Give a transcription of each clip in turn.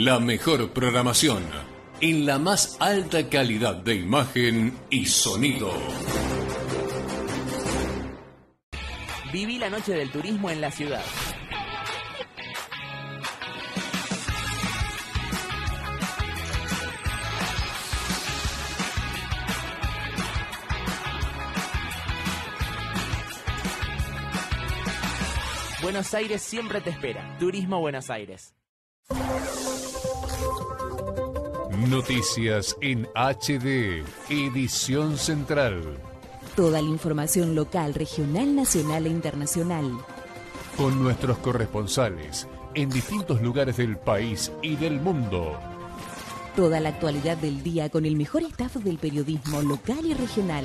La mejor programación en la más alta calidad de imagen y sonido. Viví la noche del turismo en la ciudad. Buenos Aires siempre te espera. Turismo Buenos Aires. Noticias en HD, edición central. Toda la información local, regional, nacional e internacional. Con nuestros corresponsales en distintos lugares del país y del mundo. Toda la actualidad del día con el mejor staff del periodismo local y regional.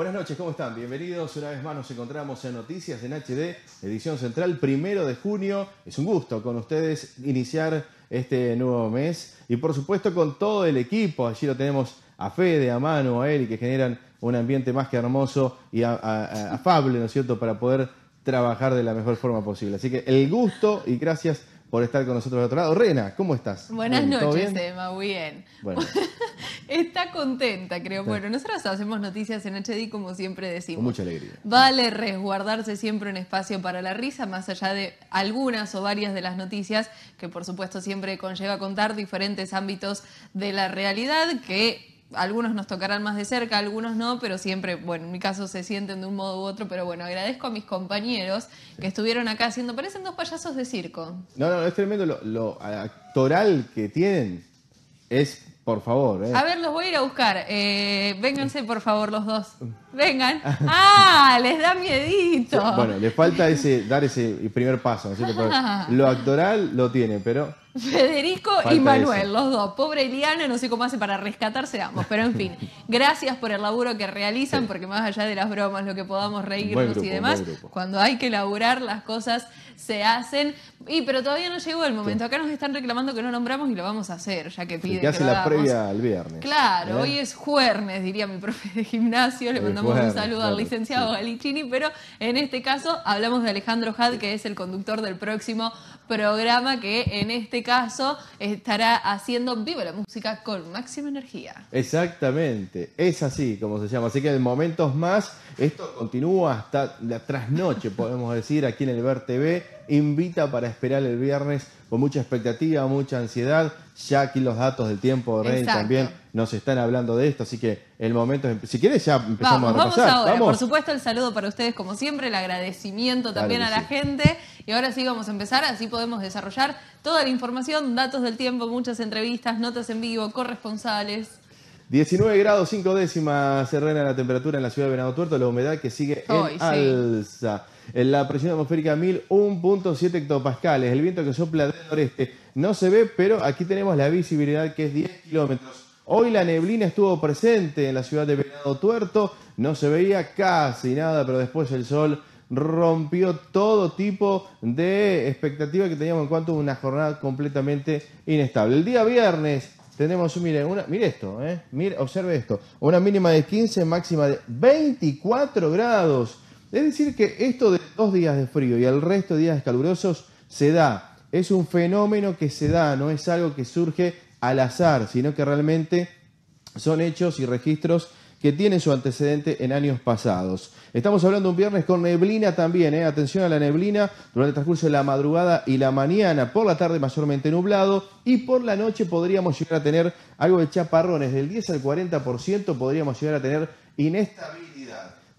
Buenas noches, ¿cómo están? Bienvenidos. Una vez más nos encontramos en Noticias en HD, edición central, primero de junio. Es un gusto con ustedes iniciar este nuevo mes y por supuesto con todo el equipo. Allí lo tenemos a Fede, a Manu, a Eli, que generan un ambiente más que hermoso y afable, ¿no es cierto?, para poder trabajar de la mejor forma posible. Así que el gusto y gracias por estar con nosotros del otro lado. Rena, ¿cómo estás? Buenas Bien, ¿todo noches, bien? Emma, muy bien. Bueno, Está contenta, creo. Bueno, nosotros hacemos noticias en HD como siempre decimos. con mucha alegría. Vale resguardarse siempre un espacio para la risa, más allá de algunas o varias de las noticias, que por supuesto siempre conlleva contar diferentes ámbitos de la realidad que algunos nos tocarán más de cerca, algunos no, pero siempre, bueno, en mi caso se sienten de un modo u otro, pero bueno, agradezco a mis compañeros que estuvieron acá haciendo, parecen dos payasos de circo. No, no, es tremendo lo, lo actoral que tienen. Es, por favor, ¿eh? A ver, los voy a ir a buscar. Eh, vénganse, por favor, los dos. Vengan. ¡Ah! Les da miedito. Bueno, le falta ese, dar ese primer paso, ¿no es cierto? Porque Lo actoral lo tiene, pero Federico Falta y Manuel, eso. los dos. Pobre Eliana, no sé cómo hace para rescatarse ambos. Pero en fin, gracias por el laburo que realizan, porque más allá de las bromas, lo que podamos reírnos grupo, y demás, cuando hay que laburar, las cosas se hacen. Y pero todavía no llegó el momento. Acá nos están reclamando que no nombramos y lo vamos a hacer, ya que piden el que hace que lo la hagamos. previa al viernes. Claro, ¿Eh? hoy es jueves, diría mi profe de gimnasio, le Un saludo al licenciado sí. Galicini, pero en este caso hablamos de Alejandro Had, que es el conductor del próximo programa que en este caso estará haciendo Viva la Música con máxima energía. Exactamente, es así como se llama. Así que en momentos más, esto continúa hasta la trasnoche, podemos decir, aquí en el Ver TV. Invita para esperar el viernes con mucha expectativa, mucha ansiedad. Ya aquí los datos del tiempo de Rey Exacto. también nos están hablando de esto, así que el momento es... Si quieres ya empezamos Vamos, a vamos repasar. ahora. ¿Vamos? Por supuesto, el saludo para ustedes, como siempre, el agradecimiento también a la sí. gente. Y ahora sí vamos a empezar, así podemos desarrollar toda la información, datos del tiempo, muchas entrevistas, notas en vivo, corresponsales. 19 grados 5 décimas serena la temperatura en la ciudad de Venado Tuerto, la humedad que sigue en sí. alza. La presión atmosférica 1001.7 hectopascales, el viento que sopla del noreste no se ve, pero aquí tenemos la visibilidad que es 10 kilómetros. Hoy la neblina estuvo presente en la ciudad de Venado Tuerto, no se veía casi nada, pero después el sol rompió todo tipo de expectativa que teníamos en cuanto a una jornada completamente inestable. El día viernes tenemos, mire, una, mire esto, ¿eh? Mire, observe esto, una mínima de 15, máxima de 24 grados. Es decir, que esto de dos días de frío y el resto de días calurosos se da. Es un fenómeno que se da, no es algo que surge al azar, sino que realmente son hechos y registros que tienen su antecedente en años pasados. Estamos hablando un viernes con neblina también, ¿eh? atención a la neblina durante el transcurso de la madrugada y la mañana, por la tarde mayormente nublado y por la noche podríamos llegar a tener algo de chaparrones, del 10 al 40% podríamos llegar a tener inestabilidad.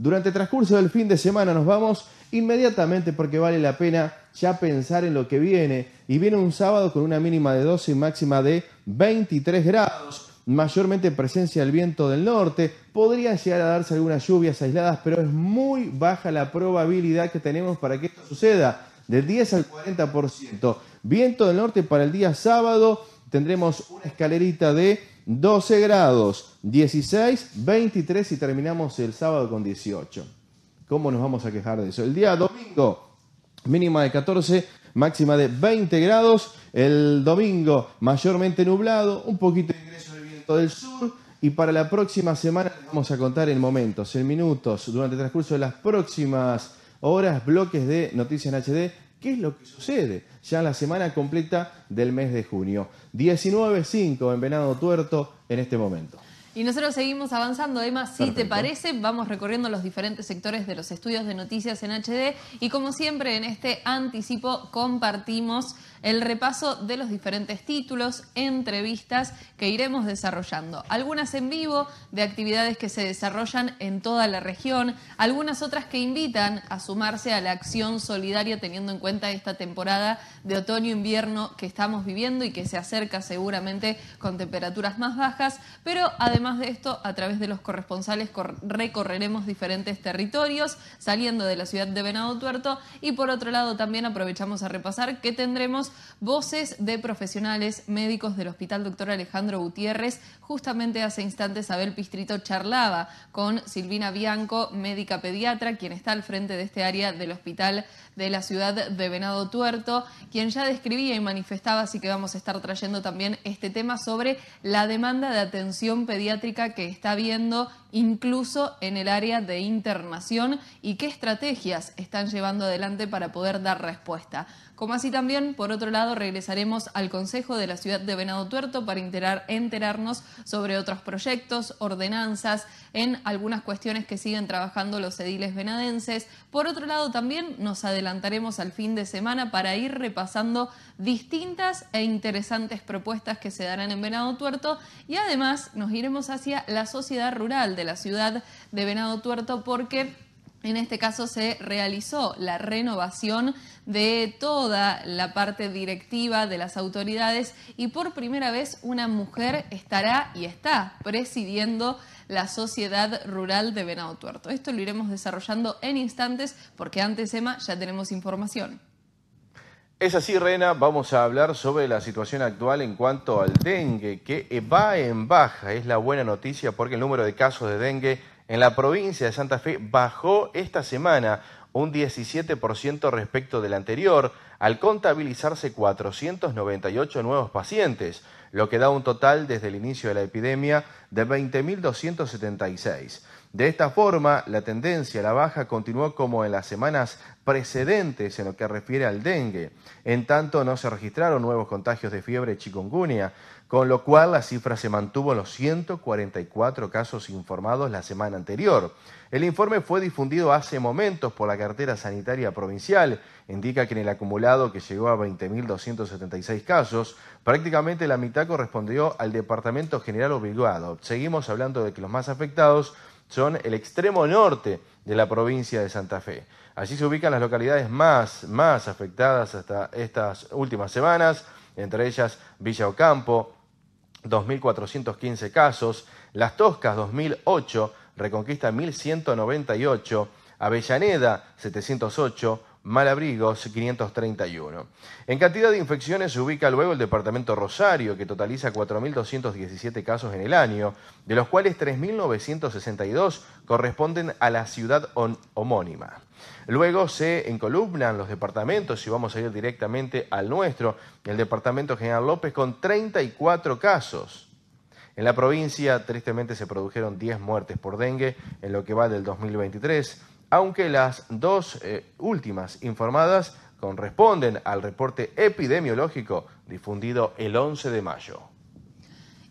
Durante el transcurso del fin de semana nos vamos inmediatamente porque vale la pena ya pensar en lo que viene. Y viene un sábado con una mínima de 12 y máxima de 23 grados. Mayormente presencia del viento del norte. Podrían llegar a darse algunas lluvias aisladas, pero es muy baja la probabilidad que tenemos para que esto suceda. Del 10 al 40%. Viento del norte para el día sábado. Tendremos una escalerita de 12 grados, 16, 23 y terminamos el sábado con 18. ¿Cómo nos vamos a quejar de eso? El día domingo, mínima de 14, máxima de 20 grados. El domingo, mayormente nublado, un poquito de ingreso del viento del sur. Y para la próxima semana les vamos a contar en momentos, en minutos, durante el transcurso de las próximas horas, bloques de Noticias en HD. ¿Qué es lo que sucede ya en la semana completa del mes de junio? 19.5 en Venado Tuerto en este momento. Y nosotros seguimos avanzando, Emma, si te parece, vamos recorriendo los diferentes sectores de los estudios de noticias en HD y como siempre en este anticipo compartimos el repaso de los diferentes títulos, entrevistas que iremos desarrollando. Algunas en vivo de actividades que se desarrollan en toda la región, algunas otras que invitan a sumarse a la acción solidaria teniendo en cuenta esta temporada de otoño-invierno que estamos viviendo y que se acerca seguramente con temperaturas más bajas, pero además de esto, a través de los corresponsales recorreremos diferentes territorios, saliendo de la ciudad de Venado Tuerto y por otro lado también aprovechamos a repasar que tendremos voces de profesionales médicos del Hospital Doctor Alejandro Gutiérrez. Justamente hace instantes Abel Pistrito charlaba con Silvina Bianco, médica pediatra, quien está al frente de este área del hospital de la ciudad de Venado Tuerto, quien ya describía y manifestaba, así que vamos a estar trayendo también este tema sobre la demanda de atención pediátrica que está habiendo incluso en el área de internación y qué estrategias están llevando adelante para poder dar respuesta. Como así también, por otro lado, regresaremos al Consejo de la Ciudad de Venado Tuerto para enterarnos sobre otros proyectos, ordenanzas, en algunas cuestiones que siguen trabajando los ediles venadenses. Por otro lado, también nos adelantaremos al fin de semana para ir repasando distintas e interesantes propuestas que se darán en Venado Tuerto. Y además nos iremos hacia la sociedad rural de la ciudad de Venado Tuerto porque en este caso se realizó la renovación de toda la parte directiva de las autoridades y por primera vez una mujer estará y está presidiendo la Sociedad Rural de Venado Tuerto. Esto lo iremos desarrollando en instantes porque antes, Emma, ya tenemos información. Es así, Rena, vamos a hablar sobre la situación actual en cuanto al dengue, que va en baja. Es la buena noticia porque el número de casos de dengue en la provincia de Santa Fe bajó esta semana un 17% respecto del anterior, al contabilizarse 498 nuevos pacientes, lo que da un total desde el inicio de la epidemia de 20.276. De esta forma, la tendencia a la baja continuó como en las semanas precedentes en lo que refiere al dengue. En tanto, no se registraron nuevos contagios de fiebre chikungunya, con lo cual la cifra se mantuvo en los 144 casos informados la semana anterior. El informe fue difundido hace momentos por la cartera sanitaria provincial. Indica que en el acumulado, que llegó a 20.276 casos, prácticamente la mitad correspondió al Departamento General Obligado. Seguimos hablando de que los más afectados son el extremo norte de la provincia de Santa Fe. Allí se ubican las localidades más, más afectadas hasta estas últimas semanas, entre ellas Villa Ocampo, 2.415 casos, Las Toscas, 2.008, Reconquista, 1.198, Avellaneda, 708, Malabrigos 531. En cantidad de infecciones se ubica luego el departamento Rosario, que totaliza 4.217 casos en el año, de los cuales 3.962 corresponden a la ciudad homónima. Luego se encolumnan los departamentos y vamos a ir directamente al nuestro, el departamento General López, con 34 casos. En la provincia, tristemente, se produjeron 10 muertes por dengue en lo que va del 2023 aunque las dos eh, últimas informadas corresponden al reporte epidemiológico difundido el 11 de mayo.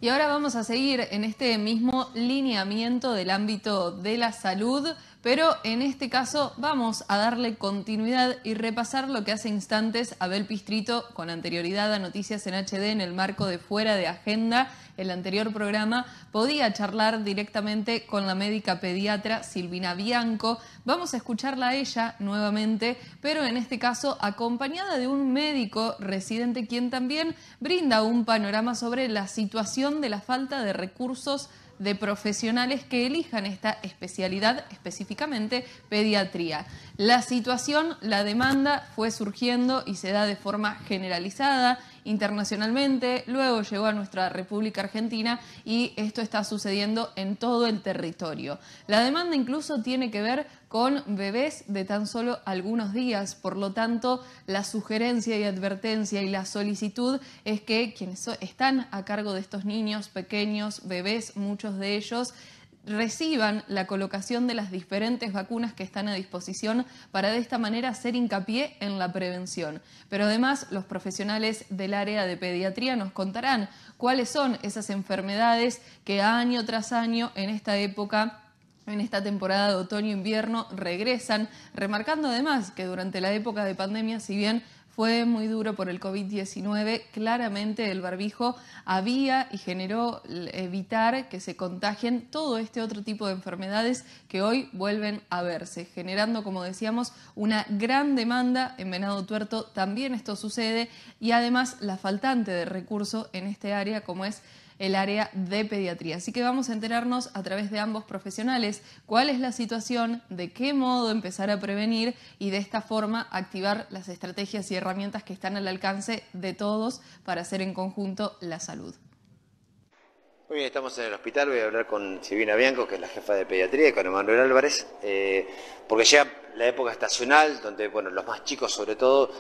Y ahora vamos a seguir en este mismo lineamiento del ámbito de la salud, pero en este caso vamos a darle continuidad y repasar lo que hace instantes Abel Pistrito con anterioridad a Noticias en HD en el marco de Fuera de Agenda el anterior programa, podía charlar directamente con la médica pediatra Silvina Bianco. Vamos a escucharla a ella nuevamente, pero en este caso acompañada de un médico residente quien también brinda un panorama sobre la situación de la falta de recursos de profesionales que elijan esta especialidad, específicamente pediatría. La situación, la demanda fue surgiendo y se da de forma generalizada internacionalmente, luego llegó a nuestra República Argentina y esto está sucediendo en todo el territorio. La demanda incluso tiene que ver con bebés de tan solo algunos días, por lo tanto la sugerencia y advertencia y la solicitud es que quienes están a cargo de estos niños pequeños, bebés, muchos de ellos, reciban la colocación de las diferentes vacunas que están a disposición para de esta manera hacer hincapié en la prevención. Pero además los profesionales del área de pediatría nos contarán cuáles son esas enfermedades que año tras año en esta época en esta temporada de otoño-invierno regresan, remarcando además que durante la época de pandemia, si bien fue muy duro por el COVID-19. Claramente el barbijo había y generó evitar que se contagien todo este otro tipo de enfermedades que hoy vuelven a verse, generando, como decíamos, una gran demanda en Venado Tuerto. También esto sucede y además la faltante de recursos en este área como es el área de pediatría. Así que vamos a enterarnos a través de ambos profesionales cuál es la situación, de qué modo empezar a prevenir y de esta forma activar las estrategias y herramientas que están al alcance de todos para hacer en conjunto la salud. Muy bien, estamos en el hospital, voy a hablar con Silvina Bianco, que es la jefa de pediatría, y con Emanuel Álvarez, eh, porque llega la época estacional, donde bueno, los más chicos sobre todo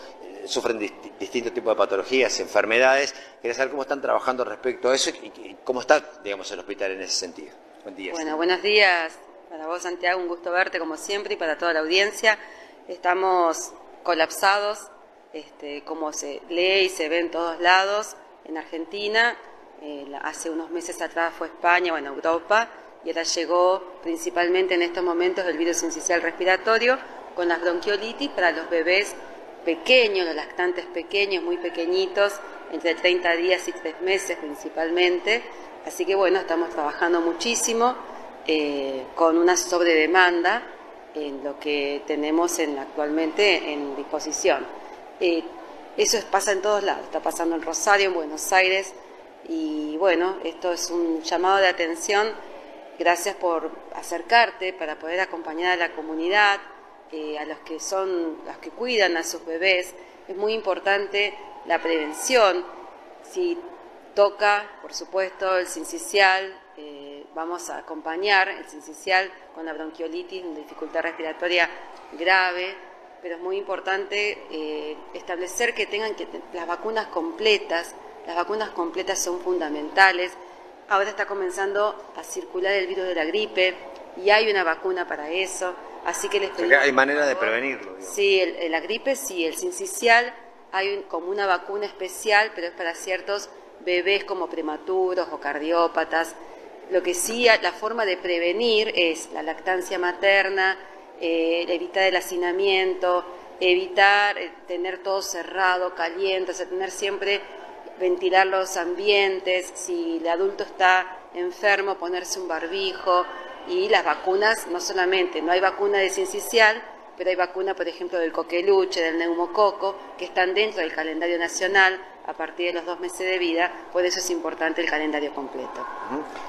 sufren distintos tipos de patologías, enfermedades. Quería saber cómo están trabajando respecto a eso y, cómo está, digamos, el hospital en ese sentido. Buen día. Bueno, buenos días para vos, Santiago. Un gusto verte, como siempre, y para toda la audiencia. Estamos colapsados, este, como se lee y se ve en todos lados, en Argentina. Eh, hace unos meses atrás fue España, bueno, Europa, y ahora llegó principalmente en estos momentos el virus incisional respiratorio con las bronquiolitis para los bebés pequeños, los lactantes pequeños, muy pequeñitos, entre 30 días y 3 meses principalmente. Así que bueno, estamos trabajando muchísimo eh, con una sobredemanda en lo que tenemos en, actualmente en disposición. Eh, eso pasa en todos lados, está pasando en Rosario, en Buenos Aires, y bueno, esto es un llamado de atención. Gracias por acercarte para poder acompañar a la comunidad, eh, a los que son, los que cuidan a sus bebés, es muy importante la prevención. Si toca, por supuesto, el sincicial, eh, vamos a acompañar el sincicial con la bronquiolitis, una dificultad respiratoria grave, pero es muy importante eh, establecer que tengan que las vacunas completas, las vacunas completas son fundamentales. Ahora está comenzando a circular el virus de la gripe y hay una vacuna para eso. Así que les hay manera de prevenirlo. Sí, la gripe sí, el sincicial hay como una vacuna especial, pero es para ciertos bebés como prematuros o cardiópatas. Lo que sí, la forma de prevenir es la lactancia materna, eh, evitar el hacinamiento, evitar eh, tener todo cerrado, caliente, o sea, tener siempre, ventilar los ambientes, si el adulto está enfermo, ponerse un barbijo, y las vacunas, no solamente, no hay vacuna de sincicial, pero hay vacuna, por ejemplo, del coqueluche, del neumococo, que están dentro del calendario nacional a partir de los dos meses de vida, por eso es importante el calendario completo.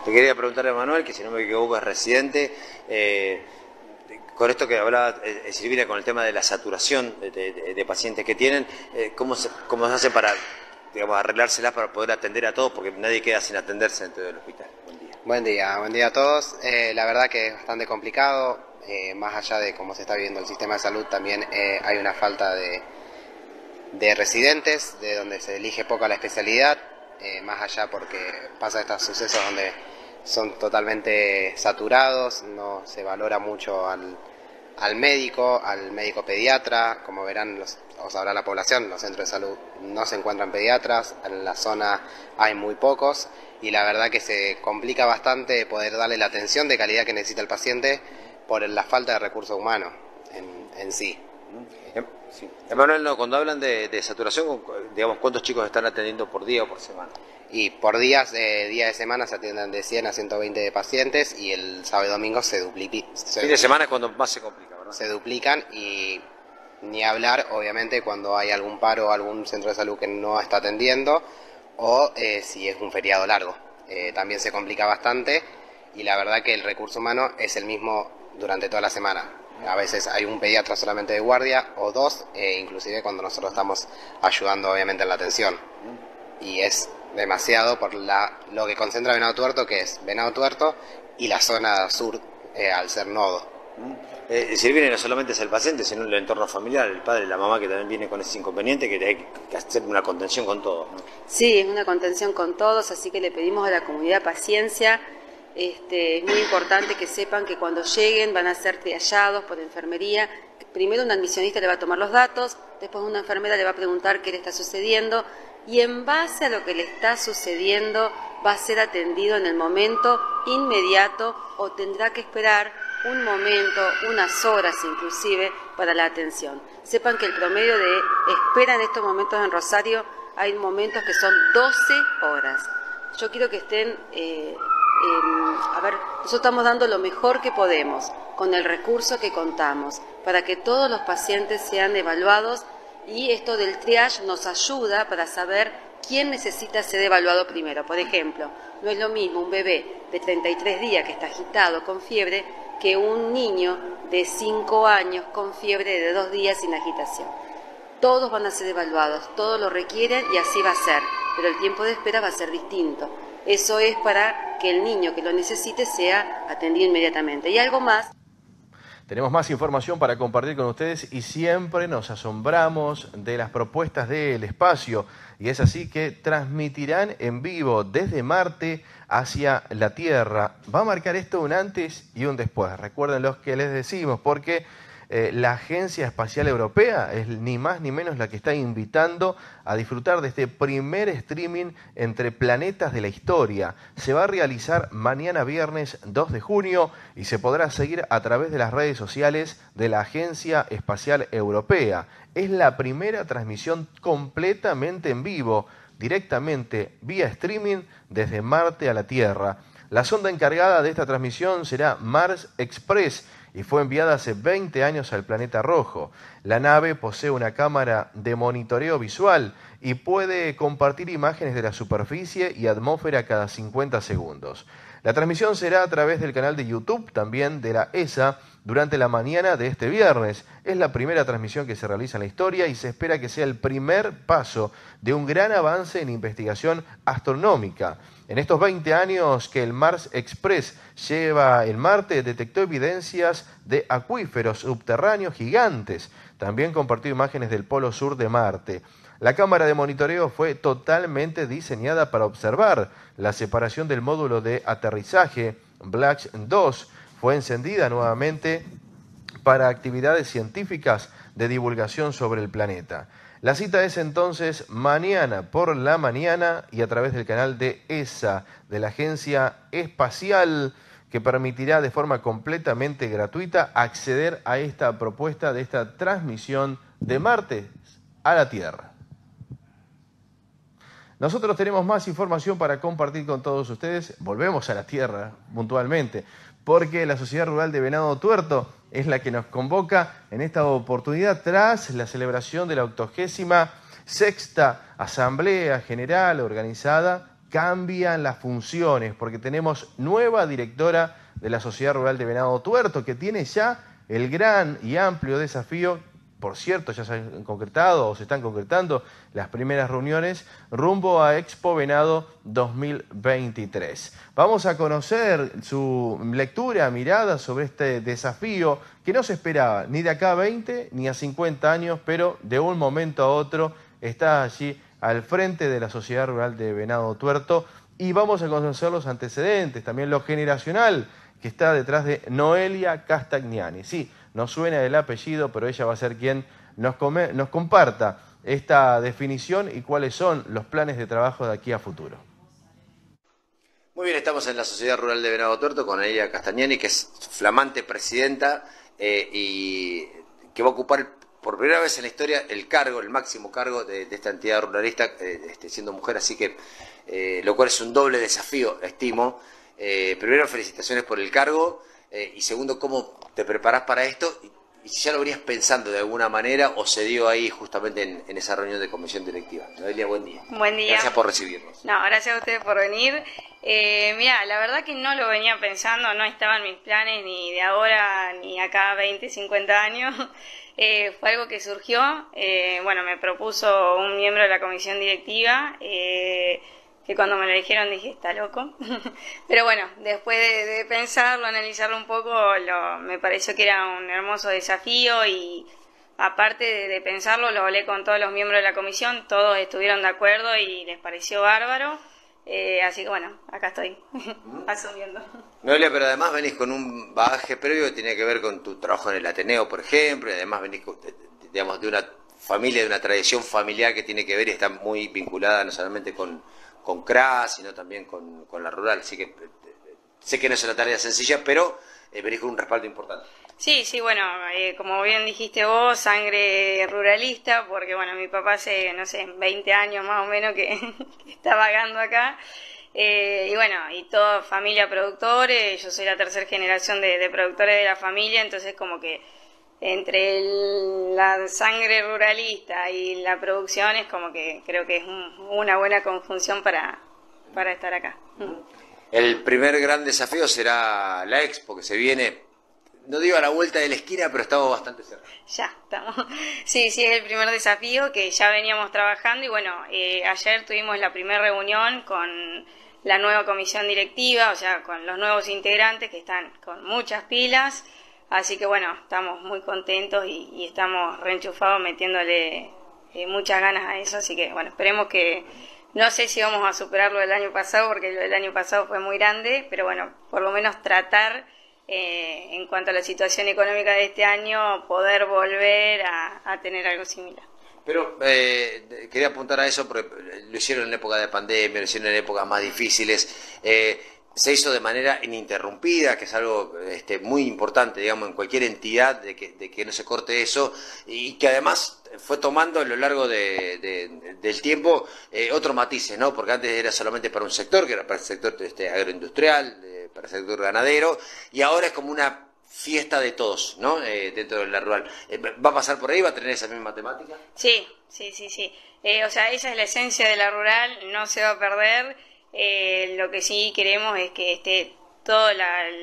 Te quería preguntar a Manuel, que si no me equivoco es residente, eh, con esto que hablaba eh, Silvina, con el tema de la saturación de, pacientes que tienen, eh, ¿cómo, se, ¿cómo se hace para digamos, arreglárselas para poder atender a todos? Porque nadie queda sin atenderse dentro del hospital. Buen día, buen día a todos. Eh, la verdad que es bastante complicado, eh, más allá de cómo se está viendo el sistema de salud, también eh, hay una falta de, de, residentes, de donde se elige poca la especialidad, más allá porque pasa estos sucesos donde son totalmente saturados, no se valora mucho al, al médico, al médico pediatra, como verán los, o sabrá la población, los centros de salud no se encuentran pediatras, en la zona hay muy pocos y la verdad que se complica bastante poder darle la atención de calidad que necesita el paciente por la falta de recursos humanos en, sí. Em, sí. Emanuel, cuando hablan de, saturación, digamos, ¿cuántos chicos están atendiendo por día o por semana? Y por días, eh, día de semana se atienden de 100 a 120 de pacientes y el sábado y domingo se duplican. Fin de semana es cuando más se complica. Se duplican y ni hablar, obviamente, cuando hay algún paro o algún centro de salud que no está atendiendo o eh, si es un feriado largo. Eh, también se complica bastante y la verdad que el recurso humano es el mismo durante toda la semana. A veces hay un pediatra solamente de guardia o dos, eh, inclusive cuando nosotros estamos ayudando obviamente en la atención. Y es demasiado por la, lo que concentra Venado Tuerto, que es Venado Tuerto y la zona sur al ser nodo. Eh, si viene no solamente es el paciente, sino el entorno familiar, el padre, la mamá que también viene con ese inconveniente, que hay que hacer una contención con todos. Sí, es una contención con todos, así que le pedimos a la comunidad paciencia. Este, es muy importante que sepan que cuando lleguen van a ser triallados por enfermería. Primero un admisionista le va a tomar los datos, después una enfermera le va a preguntar qué le está sucediendo y en base a lo que le está sucediendo va a ser atendido en el momento inmediato o tendrá que esperar un momento, unas horas inclusive, para la atención. Sepan que el promedio de espera en estos momentos en Rosario hay momentos que son 12 horas. Yo quiero que estén, eh, a ver, nosotros estamos dando lo mejor que podemos con el recurso que contamos para que todos los pacientes sean evaluados y esto del triage nos ayuda para saber quién necesita ser evaluado primero. Por ejemplo, no es lo mismo un bebé de 33 días que está agitado con fiebre que un niño de 5 años con fiebre de 2 días sin agitación. Todos van a ser evaluados, todos lo requieren y así va a ser, pero el tiempo de espera va a ser distinto. Eso es para que el niño que lo necesite sea atendido inmediatamente. Y algo más. Tenemos más información para compartir con ustedes y siempre nos asombramos de las propuestas del espacio. Y es así que transmitirán en vivo desde Marte hacia la Tierra. Va a marcar esto un antes y un después. Recuerden los que les decimos, porque eh, la Agencia Espacial Europea es ni más ni menos la que está invitando a disfrutar de este primer streaming entre planetas de la historia. Se va a realizar mañana viernes 2 de junio y se podrá seguir a través de las redes sociales de la Agencia Espacial Europea. Es la primera transmisión completamente en vivo, directamente vía streaming desde Marte a la Tierra. La sonda encargada de esta transmisión será Mars Express y fue enviada hace 20 años al planeta rojo. La nave posee una cámara de monitoreo visual y puede compartir imágenes de la superficie y atmósfera cada 50 segundos. La transmisión será a través del canal de YouTube también de la ESA durante la mañana de este viernes. Es la primera transmisión que se realiza en la historia y se espera que sea el primer paso de un gran avance en investigación astronómica. En estos 20 años que el Mars Express lleva en Marte, detectó evidencias de acuíferos subterráneos gigantes. También compartió imágenes del polo sur de Marte. La cámara de monitoreo fue totalmente diseñada para observar la separación del módulo de aterrizaje Black 2 fue encendida nuevamente para actividades científicas de divulgación sobre el planeta. La cita es entonces mañana por la mañana y a través del canal de ESA, de la Agencia Espacial, que permitirá de forma completamente gratuita acceder a esta propuesta de esta transmisión de Marte a la Tierra. Nosotros tenemos más información para compartir con todos ustedes. Volvemos a la Tierra puntualmente porque la Sociedad Rural de Venado Tuerto es la que nos convoca en esta oportunidad tras la celebración de la octogésima sexta Asamblea General organizada. Cambian las funciones porque tenemos nueva directora de la Sociedad Rural de Venado Tuerto que tiene ya el gran y amplio desafío por cierto, ya se han concretado o se están concretando las primeras reuniones rumbo a Expo Venado 2023. Vamos a conocer su lectura, mirada sobre este desafío que no se esperaba ni de acá a 20 ni a 50 años, pero de un momento a otro está allí al frente de la Sociedad Rural de Venado Tuerto y vamos a conocer los antecedentes, también lo generacional que está detrás de Noelia Castagnani. Sí, no suena el apellido, pero ella va a ser quien nos, nos comparta esta definición y cuáles son los planes de trabajo de aquí a futuro. Muy bien, estamos en la Sociedad Rural de Venado Tuerto con ella Castagnani, que es flamante presidenta eh, y que va a ocupar por primera vez en la historia el cargo, el máximo cargo de, esta entidad ruralista, eh, este, siendo mujer, así que eh, lo cual es un doble desafío, estimo. Primero, felicitaciones por el cargo eh, y segundo, cómo te preparas para esto y, si ya lo venías pensando de alguna manera o se dio ahí justamente en, esa reunión de comisión directiva. Noelia, buen día. Buen día. Gracias por recibirnos. No, gracias a ustedes por venir. Eh, mira, la verdad que no lo venía pensando, no estaban mis planes ni de ahora ni acá 20, 50 años. Eh, fue algo que surgió, eh, bueno, me propuso un miembro de la comisión directiva. Eh, que cuando me lo dijeron dije, está loco. Pero bueno, después de, pensarlo, analizarlo un poco, me pareció que era un hermoso desafío y aparte de, pensarlo, lo hablé con todos los miembros de la comisión, todos estuvieron de acuerdo y les pareció bárbaro. Eh, así que bueno, acá estoy asumiendo. Noelia, pero además venís con un bagaje previo que tiene que ver con tu trabajo en el Ateneo, por ejemplo, y además venís, digamos, de una familia, de una tradición familiar que tiene que ver y está muy vinculada no solamente con, con CRAS, sino también con, con la rural. Así que sé que no es una tarea sencilla, pero eh, un respaldo importante. Sí, sí, bueno, eh, como bien dijiste vos, sangre ruralista, porque bueno, mi papá hace, no sé, 20 años más o menos que, está vagando acá. Eh, y bueno, y toda familia productores, yo soy la tercera generación de, productores de la familia, entonces como que entre la sangre ruralista y la producción es como que creo que es una buena conjunción para, para estar acá. El primer gran desafío será la expo que se viene no digo a la vuelta de la esquina, pero estamos bastante cerca. Ya, estamos. Sí, sí, es el primer desafío que ya veníamos trabajando y bueno, eh, ayer tuvimos la primera reunión con la nueva comisión directiva, o sea, con los nuevos integrantes que están con muchas pilas, así que bueno, estamos muy contentos y, estamos reenchufados metiéndole eh, muchas ganas a eso, así que bueno, esperemos que... No sé si vamos a superar lo del año pasado, porque lo del año pasado fue muy grande, pero bueno, por lo menos tratar eh, en cuanto a la situación económica de este año, poder volver a, tener algo similar. Pero eh, quería apuntar a eso porque lo hicieron en época de pandemia, lo hicieron en épocas más difíciles. Eh, se hizo de manera ininterrumpida, que es algo este, muy importante, digamos, en cualquier entidad, de que, no se corte eso, y que además fue tomando a lo largo del tiempo otros matices, ¿no? Porque antes era solamente para un sector, que era para el sector este, agroindustrial, para el sector ganadero, y ahora es como una fiesta de todos, ¿no? Eh, dentro de la rural. Eh, ¿Va a pasar por ahí? ¿Va a tener esa misma temática? Sí, sí, sí, sí. Eh, o sea, esa es la esencia de la rural, no se va a perder. Lo que sí queremos es que esté todas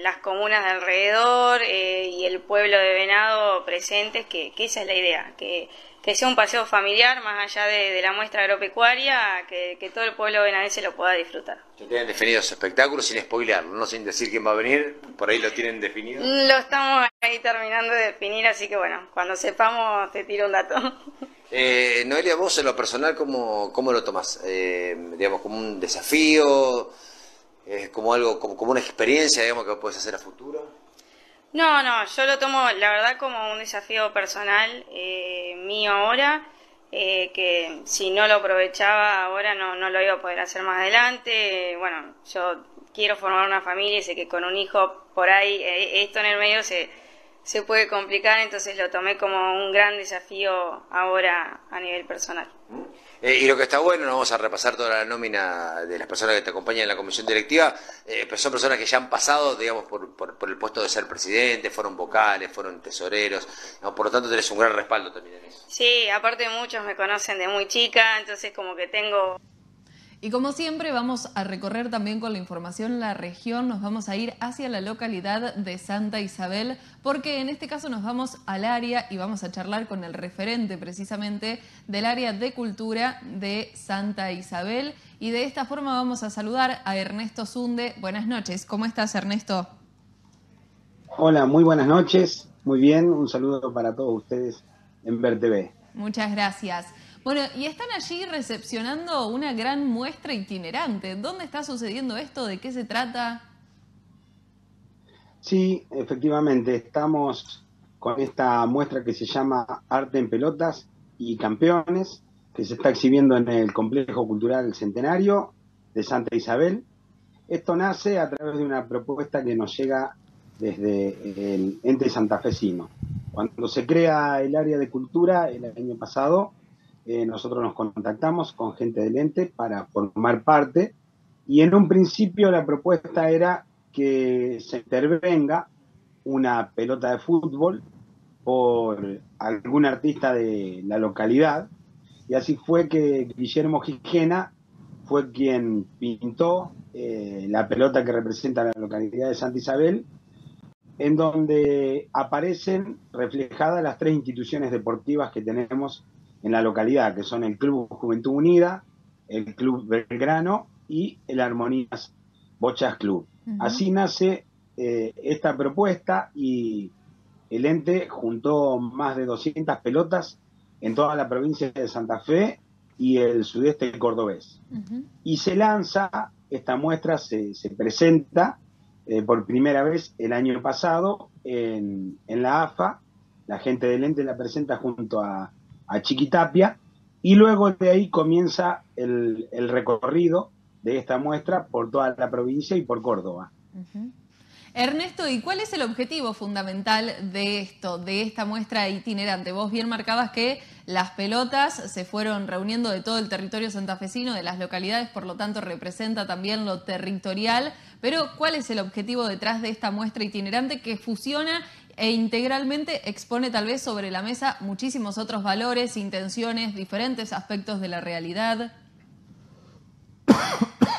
las comunas de alrededor y el pueblo de Venado presentes, que, que esa es la idea, que que sea un paseo familiar más allá de, la muestra agropecuaria, que, todo el pueblo venadense lo pueda disfrutar. Ya tienen definidos espectáculos sin spoilearlo, no sin decir quién va a venir, por ahí lo tienen definido. Lo estamos ahí terminando de definir, así que bueno, cuando sepamos te tiro un dato. Eh, Noelia, vos en lo personal, ¿cómo, cómo lo tomás? Eh, digamos, como un desafío, es como algo, como, como una experiencia, digamos, que puedes hacer a futuro. No, no, yo lo tomo la verdad como un desafío personal eh, mío ahora, eh, que si no lo aprovechaba ahora no, no lo iba a poder hacer más adelante. Bueno, yo quiero formar una familia y sé que con un hijo por ahí eh, esto en el medio se, se puede complicar, entonces lo tomé como un gran desafío ahora a nivel personal. Eh, y lo que está bueno, no vamos a repasar toda la nómina de las personas que te acompañan en la comisión directiva, eh, son personas que ya han pasado, digamos, por, por, el puesto de ser presidente, fueron vocales, fueron tesoreros, por lo tanto tenés un gran respaldo también en eso. Sí, aparte muchos me conocen de muy chica, entonces como que tengo y como siempre vamos a recorrer también con la información la región, nos vamos a ir hacia la localidad de Santa Isabel, porque en este caso nos vamos al área y vamos a charlar con el referente precisamente del área de cultura de Santa Isabel. Y de esta forma vamos a saludar a Ernesto Zunde. Buenas noches, ¿cómo estás Ernesto? Hola, muy buenas noches, muy bien, un saludo para todos ustedes en Ver TV. Muchas gracias. Bueno, y están allí recepcionando una gran muestra itinerante. ¿Dónde está sucediendo esto? ¿De qué se trata? Sí, efectivamente, estamos con esta muestra que se llama Arte en Pelotas y Campeones, que se está exhibiendo en el Complejo Cultural Centenario de Santa Isabel. Esto nace a través de una propuesta que nos llega desde el ente santafesino. Cuando se crea el área de cultura el año pasado, eh, nosotros nos contactamos con gente del ente para formar parte. Y en un principio la propuesta era que se intervenga una pelota de fútbol por algún artista de la localidad. Y así fue que Guillermo Gijena fue quien pintó eh, la pelota que representa la localidad de Santa Isabel en donde aparecen reflejadas las tres instituciones deportivas que tenemos en la localidad, que son el Club Juventud Unida, el Club Belgrano y el Armonías Bochas Club. Así nace eh, esta propuesta y el ente juntó más de 200 pelotas en toda la provincia de Santa Fe y el sudeste cordobés. Y se lanza, esta muestra se, se presenta eh, por primera vez el año pasado en, en, la AFA, la gente del ente la presenta junto a, a Chiquitapia, y luego de ahí comienza el, recorrido de esta muestra por toda la provincia y por Córdoba. Ernesto, ¿y cuál es el objetivo fundamental de esto, de esta muestra itinerante? Vos bien marcabas que las pelotas se fueron reuniendo de todo el territorio santafesino, de las localidades, por lo tanto representa también lo territorial, pero ¿cuál es el objetivo detrás de esta muestra itinerante que fusiona e integralmente expone tal vez sobre la mesa muchísimos otros valores, intenciones, diferentes aspectos de la realidad?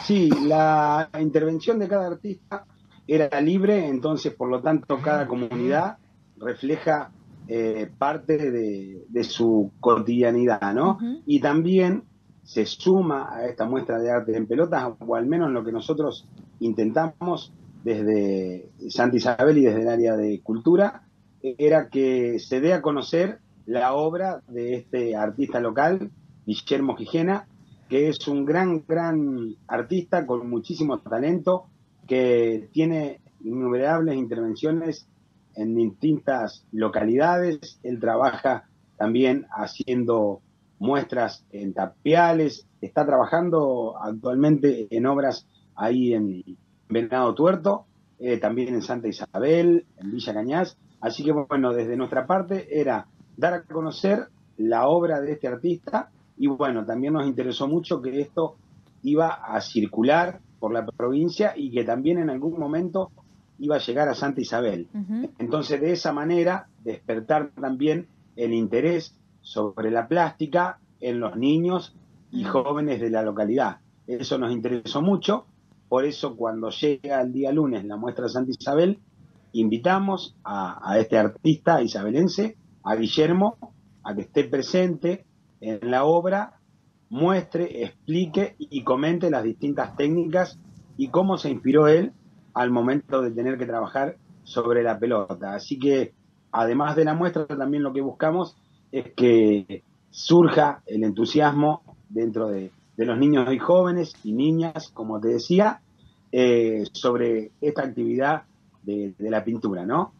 Sí, la intervención de cada artista era libre, entonces por lo tanto cada comunidad refleja eh, parte de, su cotidianidad, ¿no? Y también se suma a esta muestra de arte en pelotas, o al menos lo que nosotros intentamos desde Santa Isabel y desde el área de cultura, era que se dé a conocer la obra de este artista local, Guillermo Gijena, que es un gran, gran artista con muchísimo talento, que tiene innumerables intervenciones en distintas localidades. Él trabaja también haciendo muestras en tapiales, está trabajando actualmente en obras ahí en Venado Tuerto, eh, también en Santa Isabel, en Villa Cañas. Así que bueno, desde nuestra parte era dar a conocer la obra de este artista y bueno, también nos interesó mucho que esto iba a circular por la provincia y que también en algún momento iba a llegar a Santa Isabel. Entonces, de esa manera, despertar también el interés sobre la plástica en los niños y jóvenes de la localidad. Eso nos interesó mucho, por eso cuando llega el día lunes la muestra de Santa Isabel, invitamos a, a este artista isabelense, a Guillermo, a que esté presente en la obra muestre, explique y comente las distintas técnicas y cómo se inspiró él al momento de tener que trabajar sobre la pelota. Así que, además de la muestra, también lo que buscamos es que surja el entusiasmo dentro de, los niños y jóvenes y niñas, como te decía, eh, sobre esta actividad de, de la pintura, ¿no?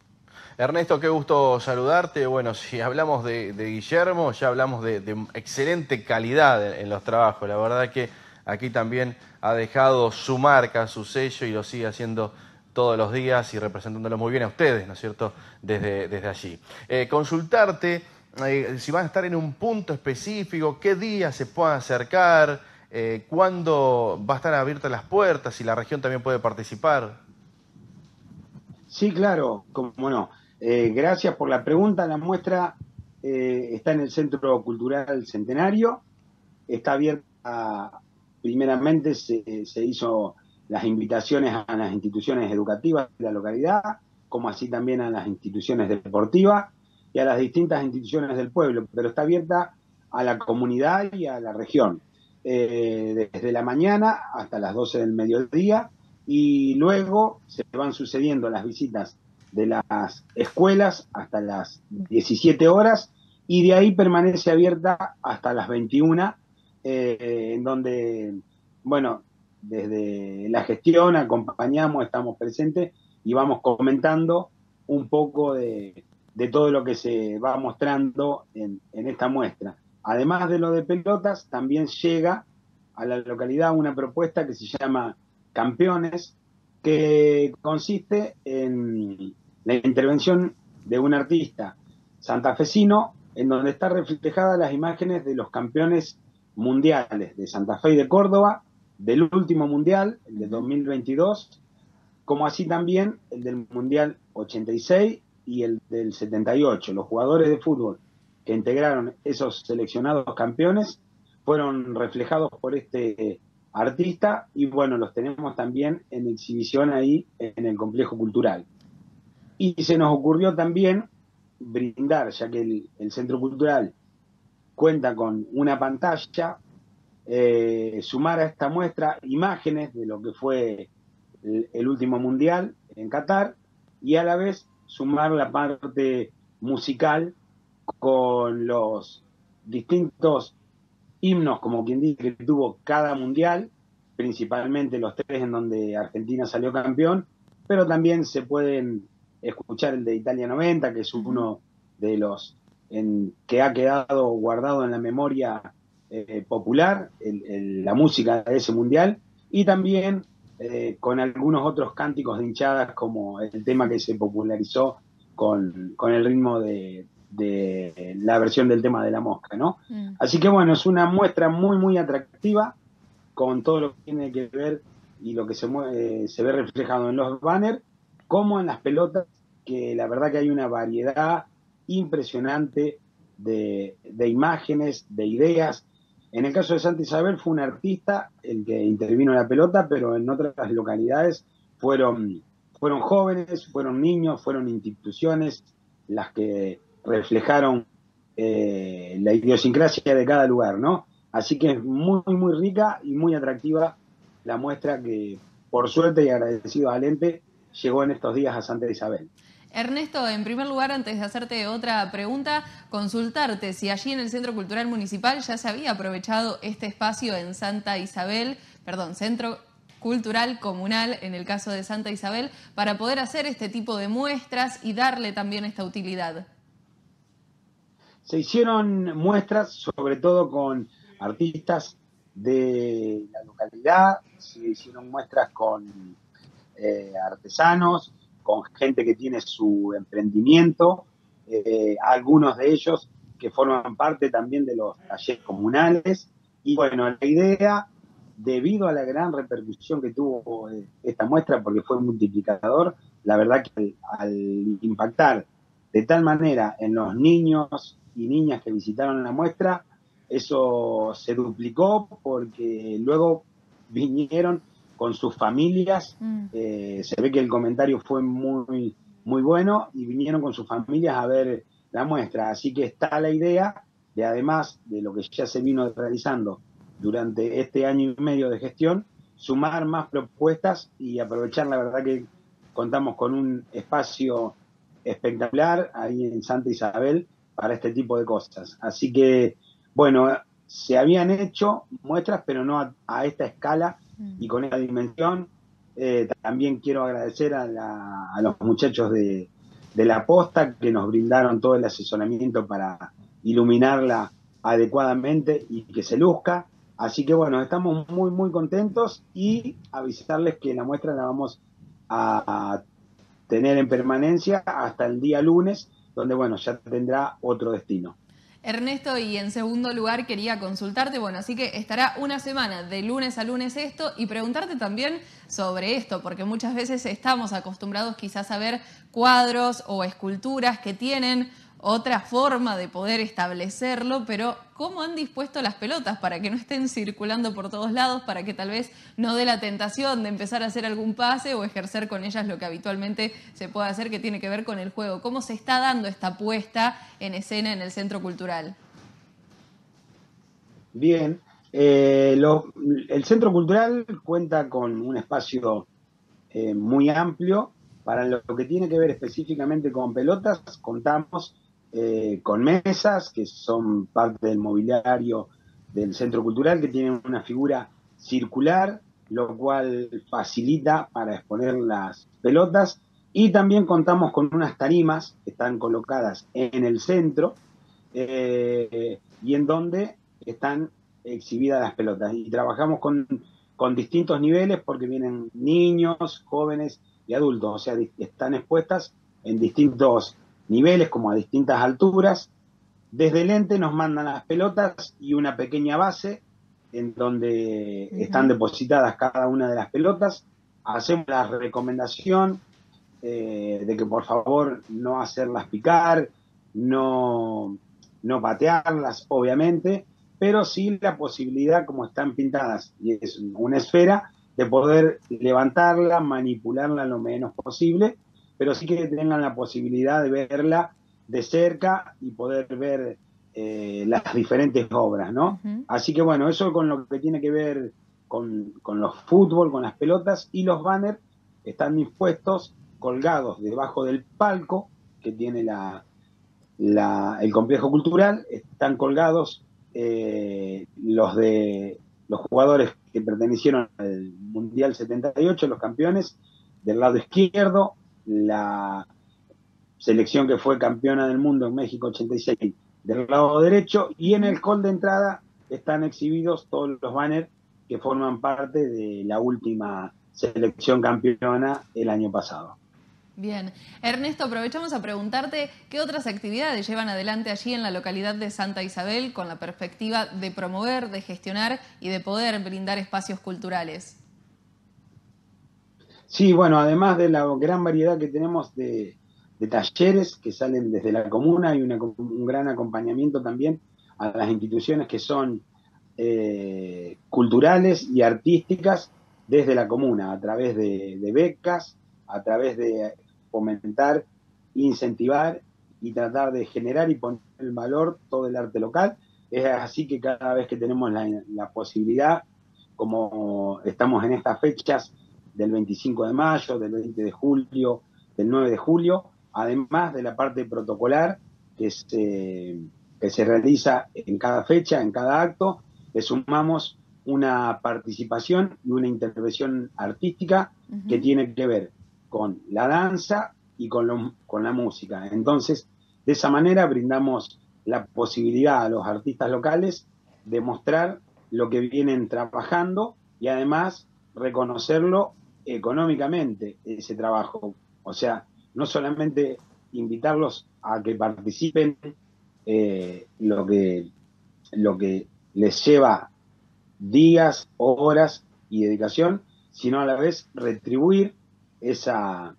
Ernesto, qué gusto saludarte. Bueno, si hablamos de, Guillermo, ya hablamos de, excelente calidad en, los trabajos. La verdad que aquí también ha dejado su marca, su sello y lo sigue haciendo todos los días y representándolo muy bien a ustedes, ¿no es cierto?, desde, desde allí. Eh, consultarte eh, si van a estar en un punto específico, qué día se puedan acercar, eh, cuándo va a estar abiertas las puertas, si la región también puede participar. Sí, claro, cómo no. Eh, gracias por la pregunta. La muestra eh, está en el Centro Cultural Centenario. Está abierta, primeramente se, se, hizo las invitaciones a las instituciones educativas de la localidad, como así también a las instituciones deportivas y a las distintas instituciones del pueblo, pero está abierta a la comunidad y a la región, eh, desde la mañana hasta las 12 del mediodía, y luego se van sucediendo las visitas de las escuelas hasta las 17 horas y de ahí permanece abierta hasta las 21, eh, en donde, bueno, desde la gestión acompañamos, estamos presentes y vamos comentando un poco de, todo lo que se va mostrando en, en, esta muestra. Además de lo de pelotas, también llega a la localidad una propuesta que se llama Campeones, que consiste en la intervención de un artista santafesino en donde está reflejadas las imágenes de los campeones mundiales de Santa Fe y de Córdoba, del último mundial, el de 2022, como así también el del mundial 86 y el del 78. Los jugadores de fútbol que integraron esos seleccionados campeones fueron reflejados por este artista y bueno, los tenemos también en exhibición ahí en el complejo cultural. Y se nos ocurrió también brindar, ya que el, Centro Cultural cuenta con una pantalla, eh, sumar a esta muestra imágenes de lo que fue el, último mundial en Qatar y a la vez sumar la parte musical con los distintos himnos, como quien dice, que tuvo cada mundial, principalmente los tres en donde Argentina salió campeón, pero también se pueden escuchar el de Italia 90, que es uno de los que ha quedado guardado en la memoria eh, popular, la música de ese mundial, y también eh, con algunos otros cánticos de hinchadas, como el tema que se popularizó con, el ritmo de, la versión del tema de la mosca, ¿no? Mm. Así que bueno, es una muestra muy, muy atractiva con todo lo que tiene que ver y lo que se, mueve, se ve reflejado en los banners, como en las pelotas, que la verdad que hay una variedad impresionante de, de imágenes, de ideas, en el caso de Santa Isabel fue un artista el que intervino en la pelota, pero en otras localidades fueron, fueron jóvenes, fueron niños, fueron instituciones las que reflejaron eh, la idiosincrasia de cada lugar, ¿no? Así que es muy, muy rica y muy atractiva la muestra que, por suerte y agradecido a Lente, llegó en estos días a Santa Isabel. Ernesto, en primer lugar, antes de hacerte otra pregunta, consultarte si allí en el Centro Cultural Municipal ya se había aprovechado este espacio en Santa Isabel, perdón, Centro Cultural Comunal, en el caso de Santa Isabel, para poder hacer este tipo de muestras y darle también esta utilidad. Se hicieron muestras, sobre todo con artistas de la localidad, se hicieron muestras con eh, artesanos, con gente que tiene su emprendimiento, eh, algunos de ellos que forman parte también de los talleres comunales. Y bueno, la idea, debido a la gran repercusión que tuvo eh, esta muestra, porque fue multiplicador, la verdad que al, impactar de tal manera en los niños y niñas que visitaron la muestra, eso se duplicó porque luego vinieron con sus familias. Mm. Eh, se ve que el comentario fue muy, muy bueno y vinieron con sus familias a ver la muestra. Así que está la idea de, además de lo que ya se vino realizando durante este año y medio de gestión, sumar más propuestas y aprovechar la verdad que contamos con un espacio espectacular ahí en Santa Isabel para este tipo de cosas. Así que, bueno, se habían hecho muestras, pero no a esta escala y con esa dimensión. Eh, también quiero agradecer a, los muchachos de, la posta que nos brindaron todo el asesoramiento para iluminarla adecuadamente y que se luzca. Así que bueno, estamos muy, muy contentos y avisarles que la muestra la vamos a tener en permanencia hasta el día lunes, donde bueno, ya tendrá otro destino. Ernesto, y en segundo lugar quería consultarte, bueno, así que estará una semana de lunes a lunes esto y preguntarte también sobre esto, porque muchas veces estamos acostumbrados quizás a ver cuadros o esculturas que tienen otra forma de poder establecerlo, pero ¿cómo han dispuesto las pelotas para que no estén circulando por todos lados, para que tal vez no dé la tentación de empezar a hacer algún pase o ejercer con ellas lo que habitualmente se puede hacer, que tiene que ver con el juego? ¿Cómo se está dando esta puesta en escena en el Centro Cultural? Bien, eh, el Centro Cultural cuenta con un espacio eh, muy amplio. Para lo que tiene que ver específicamente con pelotas, contamos eh, con mesas que son parte del mobiliario del centro cultural, que tienen una figura circular, lo cual facilita para exponer las pelotas. Y también contamos con unas tarimas que están colocadas en el centro eh, y en donde están exhibidas las pelotas. Y trabajamos con, con distintos niveles porque vienen niños, jóvenes y adultos, o sea, están expuestas en distintos niveles como a distintas alturas. Desde el ente nos mandan las pelotas y una pequeña base en donde están depositadas cada una de las pelotas. Hacemos la recomendación eh, de que por favor no hacerlas picar, no, no patearlas, obviamente, pero sí la posibilidad, como están pintadas, y es una esfera, de poder levantarla, manipularla lo menos posible pero sí que tengan la posibilidad de verla de cerca y poder ver eh, las diferentes obras, ¿no? Así que bueno, eso con lo que tiene que ver con, los fútbol, con las pelotas y los banners están dispuestos, colgados debajo del palco que tiene la, el complejo cultural, están colgados eh, los de los jugadores que pertenecieron al Mundial 78, los campeones, del lado izquierdo, la selección que fue campeona del mundo en México 86 del lado derecho, y en el hall de entrada están exhibidos todos los banners que forman parte de la última selección campeona el año pasado. Bien. Ernesto, aprovechamos a preguntarte qué otras actividades llevan adelante allí en la localidad de Santa Isabel con la perspectiva de promover, de gestionar y de poder brindar espacios culturales. Sí, bueno, además de la gran variedad que tenemos de, talleres que salen desde la comuna, hay un gran acompañamiento también a las instituciones que son eh, culturales y artísticas desde la comuna, a través de, becas, a través de fomentar, incentivar y tratar de generar y poner en valor todo el arte local. Es así que cada vez que tenemos la, posibilidad, como estamos en estas fechas del 25 de mayo, del 20 de julio, del 9 de julio, además de la parte protocolar que se, que se realiza en cada fecha, en cada acto, le sumamos una participación y una intervención artística que tiene que ver con la danza y con, con la música. Entonces, de esa manera brindamos la posibilidad a los artistas locales de mostrar lo que vienen trabajando y además reconocerlo económicamente, ese trabajo. O sea, no solamente invitarlos a que participen eh, lo, que, lo que les lleva días, horas y dedicación, sino a la vez retribuir esa,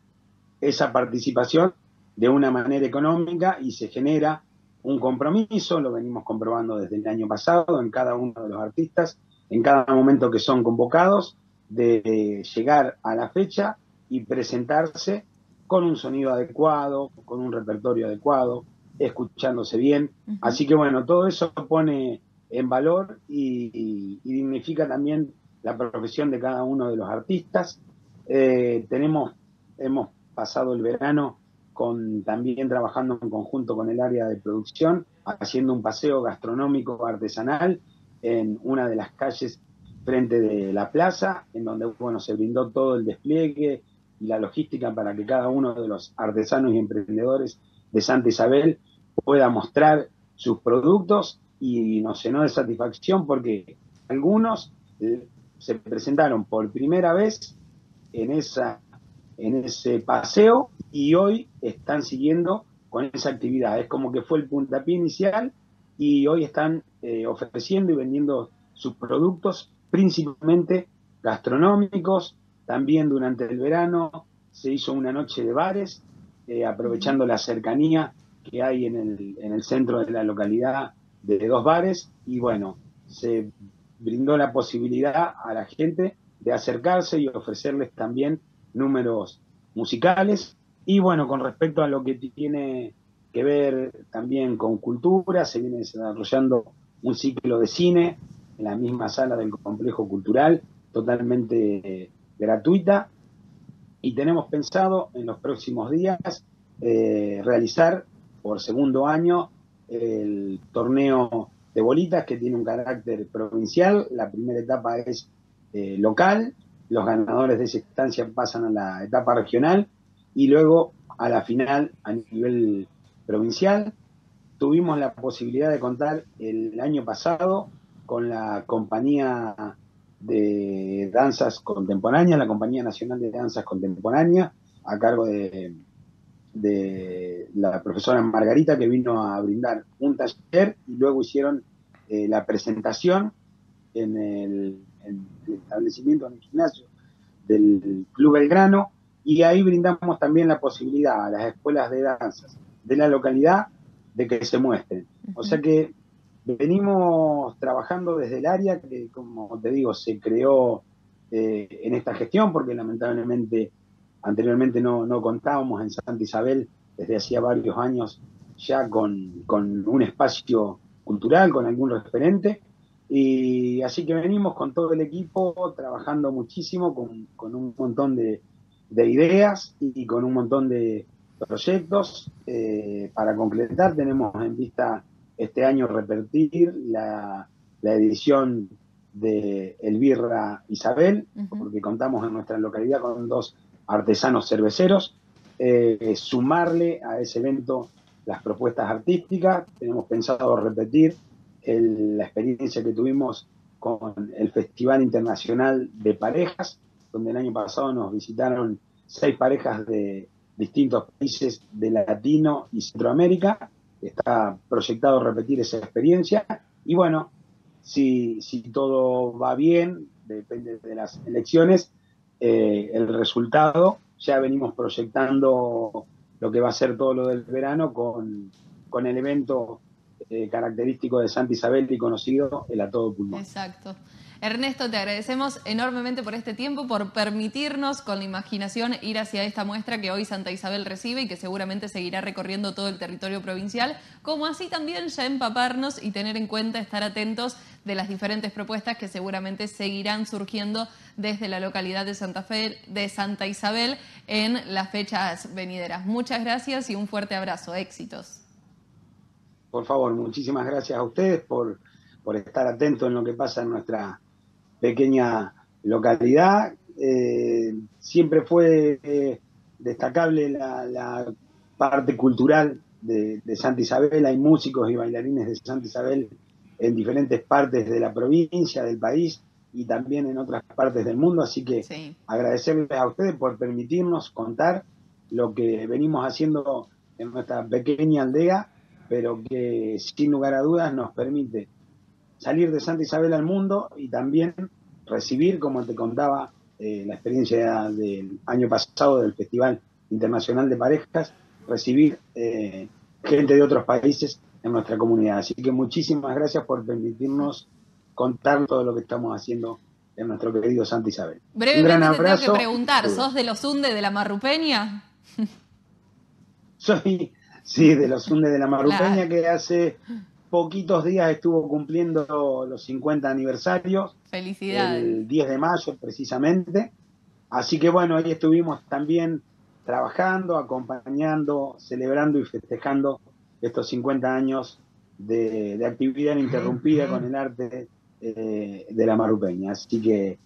esa participación de una manera económica y se genera un compromiso, lo venimos comprobando desde el año pasado en cada uno de los artistas, en cada momento que son convocados, de llegar a la fecha y presentarse con un sonido adecuado, con un repertorio adecuado, escuchándose bien. Así que bueno, todo eso pone en valor y dignifica también la profesión de cada uno de los artistas eh, tenemos, hemos pasado el verano con también trabajando en conjunto con el área de producción, haciendo un paseo gastronómico artesanal en una de las calles frente de la plaza, en donde bueno, se brindó todo el despliegue y la logística para que cada uno de los artesanos y emprendedores de Santa Isabel pueda mostrar sus productos y nos llenó de satisfacción porque algunos eh, se presentaron por primera vez en, esa, en ese paseo y hoy están siguiendo con esa actividad. Es como que fue el puntapié inicial y hoy están eh, ofreciendo y vendiendo sus productos, principalmente gastronómicos. También durante el verano se hizo una noche de bares, eh, aprovechando la cercanía que hay en el, en el centro de la localidad de dos bares y bueno, se brindó la posibilidad a la gente de acercarse y ofrecerles también números musicales. Y bueno, con respecto a lo que tiene que ver también con cultura, se viene desarrollando un ciclo de cine en la misma sala del complejo cultural, totalmente gratuita. Y tenemos pensado en los próximos días eh, realizar por segundo año el torneo de bolitas que tiene un carácter provincial. La primera etapa es eh, local, los ganadores de esa instancia pasan a la etapa regional y luego a la final a nivel provincial. Tuvimos la posibilidad de contar el año pasado con la compañía de danzas contemporáneas, la Compañía Nacional de Danzas Contemporáneas, a cargo de, de la profesora Margarita, que vino a brindar un taller y luego hicieron eh, la presentación en el en el establecimiento, en el gimnasio del Club Belgrano, y ahí brindamos también la posibilidad a las escuelas de danzas de la localidad de que se muestren. O sea que venimos trabajando desde el área que, como te digo, se creó eh, en esta gestión, porque lamentablemente anteriormente no, no contábamos en Santa Isabel desde hacía varios años ya con, con un espacio cultural, con algún referente, y así que venimos con todo el equipo trabajando muchísimo, con, un montón de, ideas y, con un montón de proyectos eh, para completar. Tenemos en vista este año repetir la, la edición de Elvira Isabel, porque contamos en nuestra localidad con dos artesanos cerveceros, eh, sumarle a ese evento las propuestas artísticas. Tenemos pensado repetir la experiencia que tuvimos con el Festival Internacional de Parejas, donde el año pasado nos visitaron seis parejas de distintos países de Latino y Centroamérica. Está proyectado repetir esa experiencia. Y bueno, si, si todo va bien, depende de las elecciones, eh, el resultado ya venimos proyectando lo que va a ser todo lo del verano con, con el evento eh, característico de Santa Isabel y conocido, el a todo pulmón. Exacto. Ernesto, te agradecemos enormemente por este tiempo, por permitirnos con la imaginación ir hacia esta muestra que hoy Santa Isabel recibe y que seguramente seguirá recorriendo todo el territorio provincial, como así también ya empaparnos y tener en cuenta estar atentos de las diferentes propuestas que seguramente seguirán surgiendo desde la localidad de Santa, Fe, de Santa Isabel en las fechas venideras. Muchas gracias y un fuerte abrazo. Éxitos. Por favor, muchísimas gracias a ustedes por, por estar atentos en lo que pasa en nuestra pequeña localidad. Eh, siempre fue eh, destacable la, parte cultural de, Santa Isabel. Hay músicos y bailarines de Santa Isabel en diferentes partes de la provincia, del país y también en otras partes del mundo. Así que agradecerles a ustedes por permitirnos contar lo que venimos haciendo en nuestra pequeña aldea, pero que sin lugar a dudas nos permite salir de Santa Isabel al mundo y también recibir, como te contaba, eh, la experiencia del año pasado del Festival Internacional de Parejas, recibir eh, gente de otros países en nuestra comunidad. Así que muchísimas gracias por permitirnos contar todo lo que estamos haciendo en nuestro querido Santa Isabel. Brevemente Un gran abrazo. te tengo que preguntar, ¿sos de los Hunde de la Marrupeña? Soy, sí, de los Hunde de la Marrupeña que hace poquitos días estuvo cumpliendo los 50 aniversarios. Felicidades. El 10 de mayo precisamente. Así que bueno, ahí estuvimos también trabajando, acompañando, celebrando y festejando estos 50 años de, actividad ininterrumpida con el arte eh, de la marupeña. Así que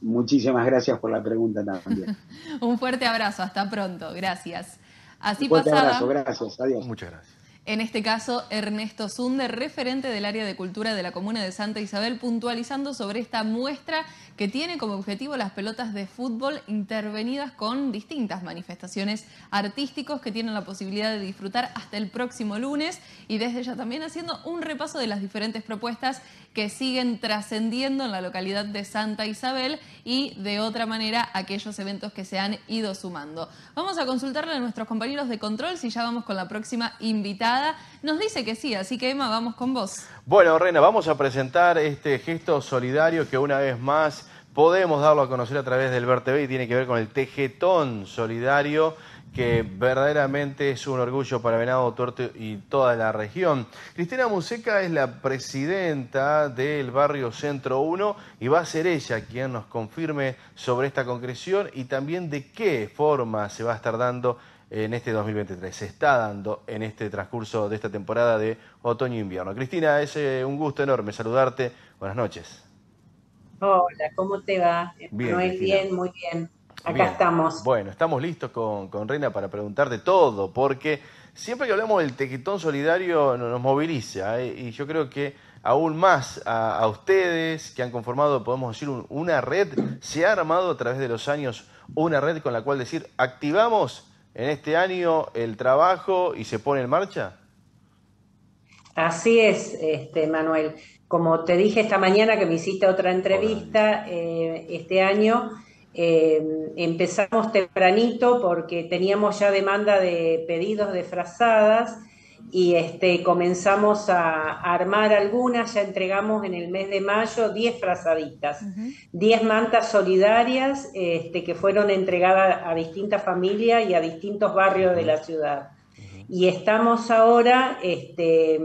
muchísimas gracias por la pregunta también. Un fuerte abrazo, hasta pronto, gracias. Así Un fuerte abrazo, gracias, adiós. Muchas gracias. En este caso, Ernesto Zunde, referente del área de cultura de la comuna de Santa Isabel, puntualizando sobre esta muestra que tiene como objetivo las pelotas de fútbol intervenidas con distintas manifestaciones artísticos que tienen la posibilidad de disfrutar hasta el próximo lunes y desde ya también haciendo un repaso de las diferentes propuestas que siguen trascendiendo en la localidad de Santa Isabel y de otra manera aquellos eventos que se han ido sumando. Vamos a consultarle a nuestros compañeros de control si ya vamos con la próxima invitada. Nos dice que sí, así que Emma, vamos con vos. Bueno, Reina, vamos a presentar este gesto solidario que una vez más podemos darlo a conocer a través del VerTV y tiene que ver con el tejetón solidario que verdaderamente es un orgullo para Venado Tuerto y toda la región. Cristina Museca es la presidenta del barrio Centro 1 y va a ser ella quien nos confirme sobre esta concreción y también de qué forma se va a estar dando en este 2023. Se está dando en este transcurso de esta temporada de otoño-invierno. Cristina, es eh, un gusto enorme saludarte. Buenas noches. Hola, ¿cómo te va? Bien, bien, muy bien. Acá estamos. Bueno, estamos listos con, Reina para preguntar de todo, porque siempre que hablamos del tequitón solidario nos moviliza, ¿eh? y yo creo que aún más a, ustedes que han conformado, podemos decir, una red, se ha armado a través de los años una red con la cual decir, activamos en este año el trabajo y se pone en marcha. Así es, este Manuel. Como te dije esta mañana que me hiciste otra entrevista, eh, este año eh, empezamos tempranito porque teníamos ya demanda de pedidos de frazadas y este, comenzamos a, armar algunas, ya entregamos en el mes de mayo 10 frazaditas, 10 mantas solidarias este, que fueron entregadas a distintas familias y a distintos barrios de la ciudad. Y estamos ahora este,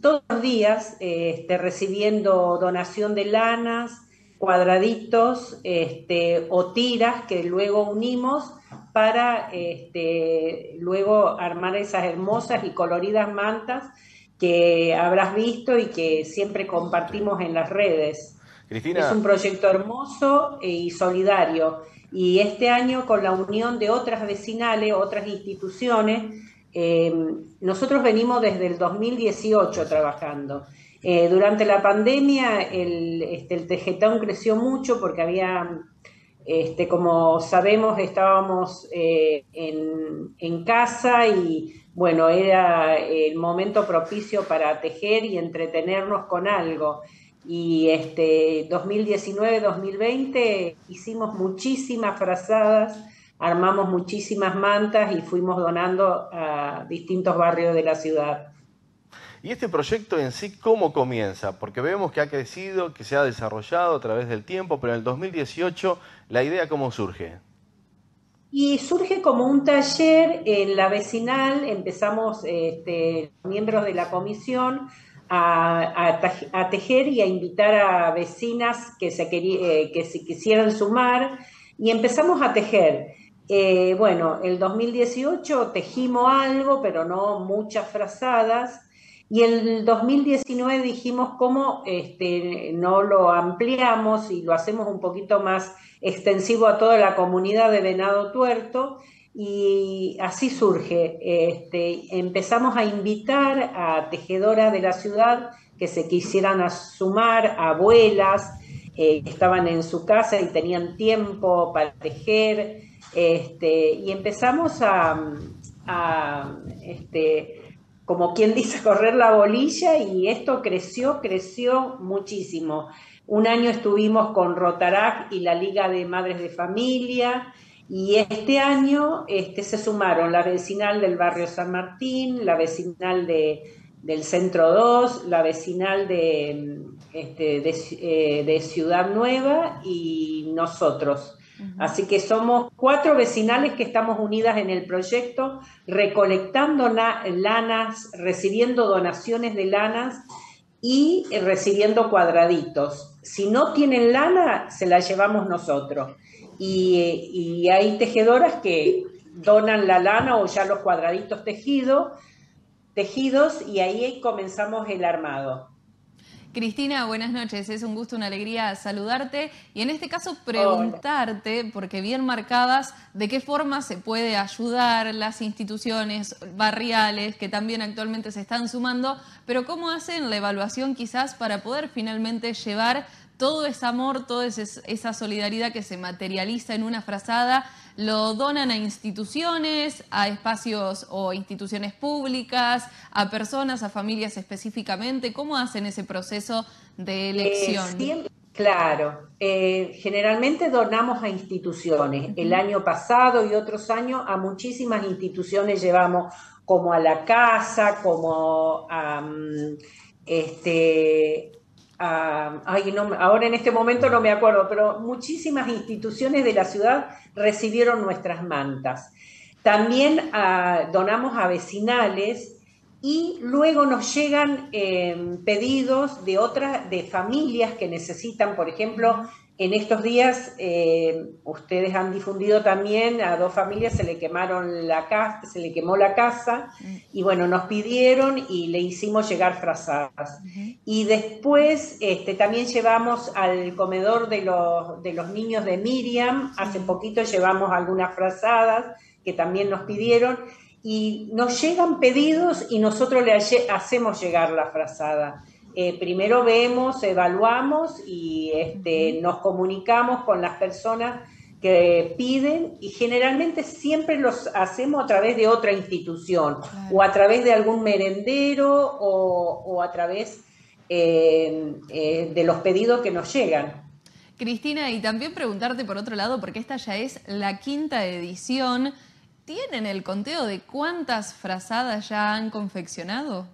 todos los días este, recibiendo donación de lanas, cuadraditos este, o tiras que luego unimos para este, luego armar esas hermosas y coloridas mantas que habrás visto y que siempre compartimos en las redes. Cristina. Es un proyecto hermoso y solidario. Y este año, con la unión de otras vecinales, otras instituciones, eh, nosotros venimos desde el 2018 trabajando. Eh, durante la pandemia el, este, el tejetón creció mucho porque había, este, como sabemos, estábamos eh, en, en, casa y bueno, era el momento propicio para tejer y entretenernos con algo. Y este 2019-2020 hicimos muchísimas frazadas, armamos muchísimas mantas y fuimos donando a distintos barrios de la ciudad. ¿Y este proyecto en sí cómo comienza? Porque vemos que ha crecido, que se ha desarrollado a través del tiempo, pero en el 2018, ¿la idea cómo surge? Y surge como un taller en la vecinal, empezamos este, miembros de la comisión a, tejer y a invitar a vecinas que se, eh, que se quisieran sumar y empezamos a tejer. Eh, bueno, el 2018 tejimos algo, pero no muchas frazadas. Y el 2019 dijimos cómo este, no lo ampliamos y lo hacemos un poquito más extensivo a toda la comunidad de Venado Tuerto y así surge. Este, empezamos a invitar a tejedoras de la ciudad que se quisieran sumar, abuelas eh, estaban en su casa y tenían tiempo para tejer, este, y empezamos a, como quien dice, correr la bolilla y esto creció, creció muchísimo. Un año estuvimos con Rotarac y la Liga de Madres de Familia y este año este, se sumaron la vecinal del barrio San Martín, la vecinal de, del Centro 2, la vecinal de, este, eh, de Ciudad Nueva y nosotros. Así que somos cuatro vecinales que estamos unidas en el proyecto, recolectando lanas, recibiendo donaciones de lanas y eh, recibiendo cuadraditos. Si no tienen lana, se la llevamos nosotros. Y, y hay tejedoras que donan la lana o ya los cuadraditos tejidos, tejidos y ahí comenzamos el armado. Cristina, buenas noches. Es un gusto, una alegría saludarte y en este caso preguntarte, porque bien marcabas, de qué forma se puede ayudar las instituciones barriales que también actualmente se están sumando, pero cómo hacen la evaluación quizás para poder finalmente llevar todo ese amor, toda esa solidaridad que se materializa en una frazada, lo donan a instituciones, a espacios o instituciones públicas, a personas, a familias específicamente. ¿Cómo hacen ese proceso de elección? Eh, claro, eh, generalmente donamos a instituciones. El año pasado y otros años a muchísimas instituciones llevamos como a la casa, como a... Mm, este, ahora en este momento no me acuerdo, pero muchísimas instituciones de la ciudad recibieron nuestras mantas. También ah, donamos a vecinales y luego nos llegan eh, pedidos de otras, de familias que necesitan, por ejemplo, en estos días eh, ustedes han difundido también a dos familias se le quemaron la casa, se le quemó la casa y bueno, nos pidieron y le hicimos llegar frazadas. Y después este, también llevamos al comedor de los, de los niños de Miriam, hace poquito llevamos algunas frazadas que también nos pidieron y nos llegan pedidos y nosotros le hacemos llegar la frazada. Eh, primero vemos, evaluamos y este, nos comunicamos con las personas que piden y generalmente siempre los hacemos a través de otra institución o a través de algún merendero o, a través eh, eh, de los pedidos que nos llegan. Cristina, y también preguntarte por otro lado, porque esta ya es la quinta edición, ¿tienen el conteo de cuántas frazadas ya han confeccionado?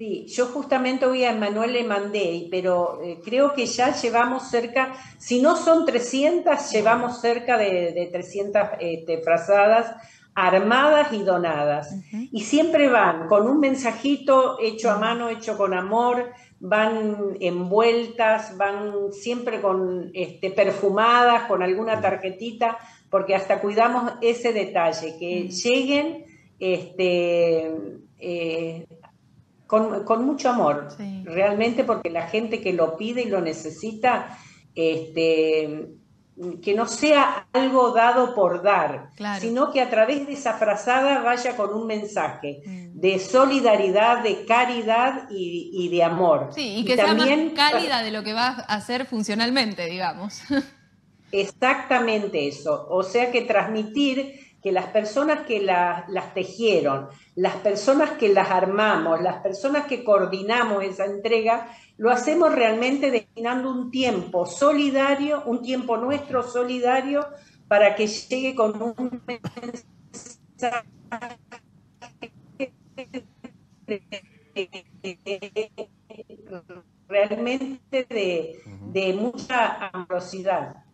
Sí, yo justamente hoy a Emanuel le mandé, pero eh, creo que ya llevamos cerca, si no son 300, llevamos cerca de, 300 este, frazadas armadas y donadas. Y siempre van con un mensajito hecho a mano, hecho con amor, van envueltas, van siempre con este, perfumadas, con alguna tarjetita, porque hasta cuidamos ese detalle, que lleguen este, eh, con, con mucho amor, realmente porque la gente que lo pide y lo necesita, este, que no sea algo dado por dar, sino que a través de esa frazada vaya con un mensaje mm. de solidaridad, de caridad y, de amor. Sí, y que sea también, más cálida de lo que va a hacer funcionalmente, digamos. Exactamente eso. O sea que transmitir que las personas que las tejieron, las personas que las armamos, las personas que coordinamos esa entrega, lo hacemos realmente destinando un tiempo solidario, un tiempo nuestro solidario, para que llegue con un mensaje realmente de, de mucha amorosidad.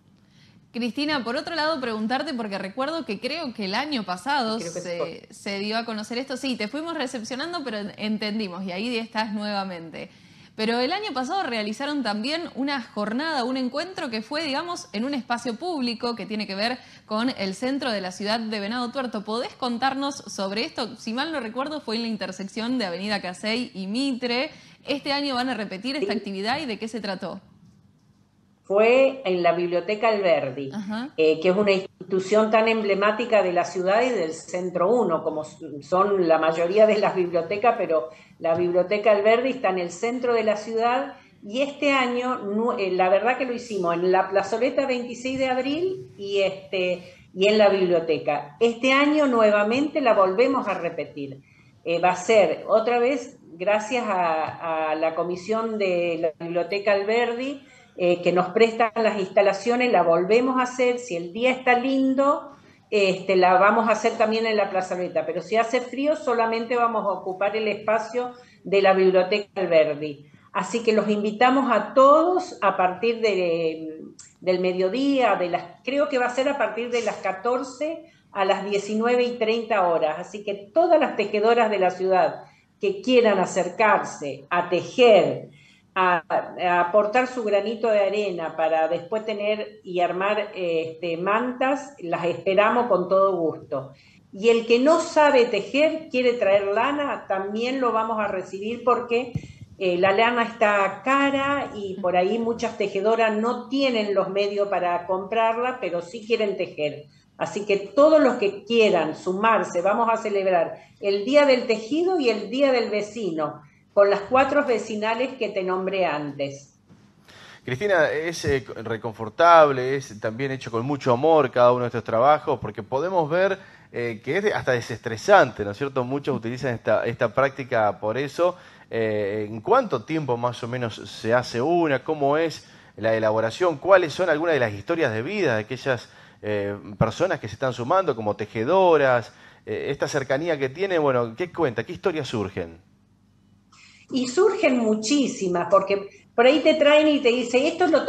Cristina, por otro lado, preguntarte, porque recuerdo que creo que el año pasado se, dio a conocer esto. Sí, te fuimos recepcionando, pero entendimos, y ahí estás nuevamente. Pero el año pasado realizaron también una jornada, un encuentro que fue, digamos, en un espacio público que tiene que ver con el centro de la ciudad de Venado Tuerto. ¿Podés contarnos sobre esto? Si mal no recuerdo, fue en la intersección de Avenida Casey y Mitre. Este año van a repetir esta actividad y de qué se trató fue en la Biblioteca Alberdi, eh, que es una institución tan emblemática de la ciudad y del Centro 1, como son la mayoría de las bibliotecas, pero la Biblioteca Alberdi está en el centro de la ciudad y este año, eh, la verdad que lo hicimos en la plazoleta 26 de abril y, este, y en la biblioteca. Este año nuevamente la volvemos a repetir. Eh, va a ser otra vez, gracias a, a la comisión de la Biblioteca Alberdi, eh, que nos prestan las instalaciones, la volvemos a hacer, si el día está lindo, este, la vamos a hacer también en la plazoleta, pero si hace frío solamente vamos a ocupar el espacio de la Biblioteca Alberdi. Así que los invitamos a todos a partir de, del mediodía, de las, creo que va a ser a partir de las 14 a las 19 y 30 horas. Así que todas las tejedoras de la ciudad que quieran acercarse a tejer, a, aportar su granito de arena para después tener y armar este, mantas, las esperamos con todo gusto. Y el que no sabe tejer, quiere traer lana, también lo vamos a recibir porque eh, la lana está cara y por ahí muchas tejedoras no tienen los medios para comprarla, pero sí quieren tejer. Así que todos los que quieran sumarse, vamos a celebrar el Día del Tejido y el Día del Vecino con las cuatro vecinales que te nombré antes. Cristina, es eh, reconfortable, es también hecho con mucho amor cada uno de estos trabajos, porque podemos ver eh, que es hasta desestresante, ¿no es cierto? Muchos utilizan esta, esta práctica por eso. Eh, ¿En cuánto tiempo más o menos se hace una? ¿Cómo es la elaboración? ¿Cuáles son algunas de las historias de vida de aquellas personas que se están sumando como tejedoras? esta cercanía que tiene, bueno, ¿qué cuenta? ¿Qué historias surgen? Y surgen muchísimas, porque por ahí te traen y te dicen, esto lo